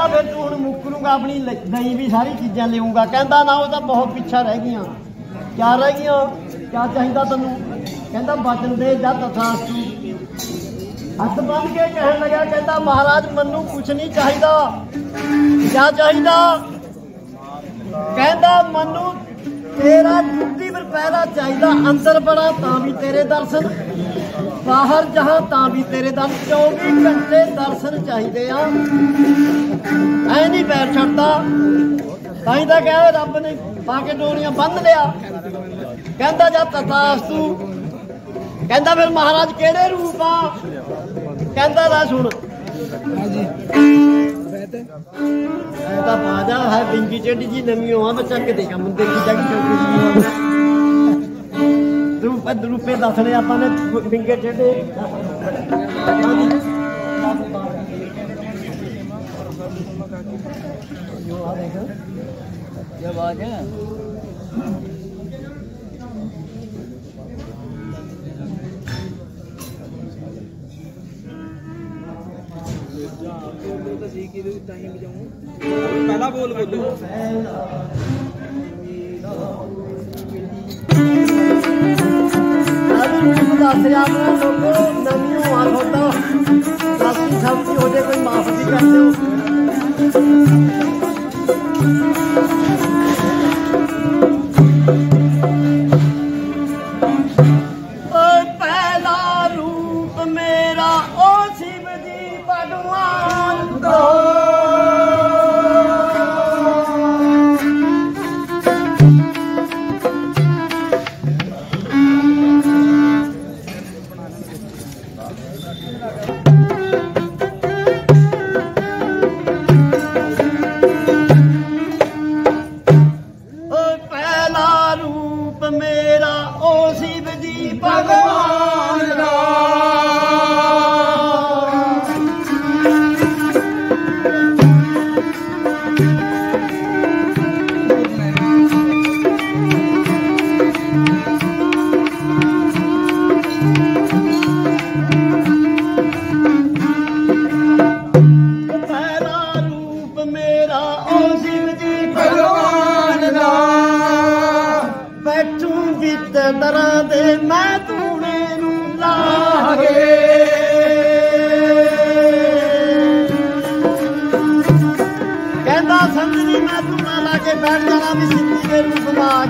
ਫਿਰ ਤੂੰ ਹੁਣ ਮੁੱਕ ਲੂਗਾ ਆਪਣੀ ਗਈ ਵੀ ਸਾਰੀ ਚੀਜ਼ਾਂ ਲਿਆਉਂਗਾ ਕਹਿੰਦਾ ਨਾ, ਉਹ ਤਾਂ ਬਹੁਤ ਪਿੱਛਾ ਰਹਿ ਗਈਆਂ। ਕਿਆ ਰਹਿ ਗਈਆਂ? ਕਿਆ ਚਾਹੀਦਾ ਤੈਨੂੰ? ਕਹਿੰਦਾ ਬਚਨ ਦੇ ਜਾਂ ਤਥਾਂ ਤੂੰ। ਹੱਥ ਬੰਨ ਕੇ ਕਹਿਣ ਲੱਗਾ ਕਹਿੰਦਾ ਮਹਾਰਾਜ, ਮੈਨੂੰ ਕੁਝ ਨਹੀਂ ਚਾਹੀਦਾ। ਕਿਆ ਚਾਹੀਦਾ? ਕਹਿੰਦਾ ਮੈਨੂੰ ਤੇਰਾ ਜੁੱਤੀ ਪਰ ਪਹਿਰਾ ਚਾਹੀਦਾ, ਅੰਦਰ ਬੜਾ ਤਾਂ ਵੀ ਤੇਰੇ ਦਰਸ਼ਨ। ਬਾਹਰ ਜਹਾਂ ਤਾਂ ਵੀ ਤੇਰੇ ਦਰਸ਼ਨ 24 ਘੰਟੇ ਦਰਸ਼ਨ ਚਾਹੀਦੇ ਆ। ਐ ਨਹੀਂ ਪੈਰ ਛੱਡਦਾ। ਤਾਂ ਹੀ ਤਾਂ ਕਹੇ ਰੱਬ ਨੇ ਪਾ ਕੇ ਡੋਰੀਆਂ ਬੰਨ ਲਿਆ। ਕਹਿੰਦਾ ਜਾ ਤਤਾਸਤੂ ਕਹਿੰਦਾ ਫਿਰ ਮਹਾਰਾਜ ਕਿਹੜੇ ਰੂਪ ਆ? ਕਹਿੰਦਾ ਲੈ ਸੁਣ। ਇਹ ਤਾਂ ਬਾਜਾ ਹੈ ਬਿੰਗੀ ਚੇਡੀ ਜੀ ਨਵੀਂ ਹੋਆ ਬੱਚਾ ਕਿਤੇ ਕੰਮ ਦੇਖੀ ਜਾ ਕੇ ਚੌਕੀ ਰੂਪ ਰੂਪੇ ਦੱਸਣੇ ਆਪਾਂ ਨੇ ਬਿੰਗੇ ਚੇਡੇ ਜਬ ਆ ਗਿਆ ਪਹਿਲਾ ਬੋਲ ਬੋਲੋ ਆਹ ਰੂਪ ਦੱਸ ਰਿਹਾ ਆਪਣਾ ਲੋਕੋ ਨਵੀਂ ਹੋਆ ਤੁਹਾਡਾ ਰਾਸੀ ਸਬਜ਼ੀ ਹੋ ਕੋਈ ਮਾਫ ਵੀ ਕਰਦੇ ਦਿਓ ਕਹਿੰਦਾ ਸਮਝੀ ਮੈਂ ਤੂਣਾ ਲਾ ਕੇ ਬੈਠ ਜਾਣਾ ਵੀ ਸਿੰਧੀ ਦੇ ਰੂਪ ਮਾ ਆ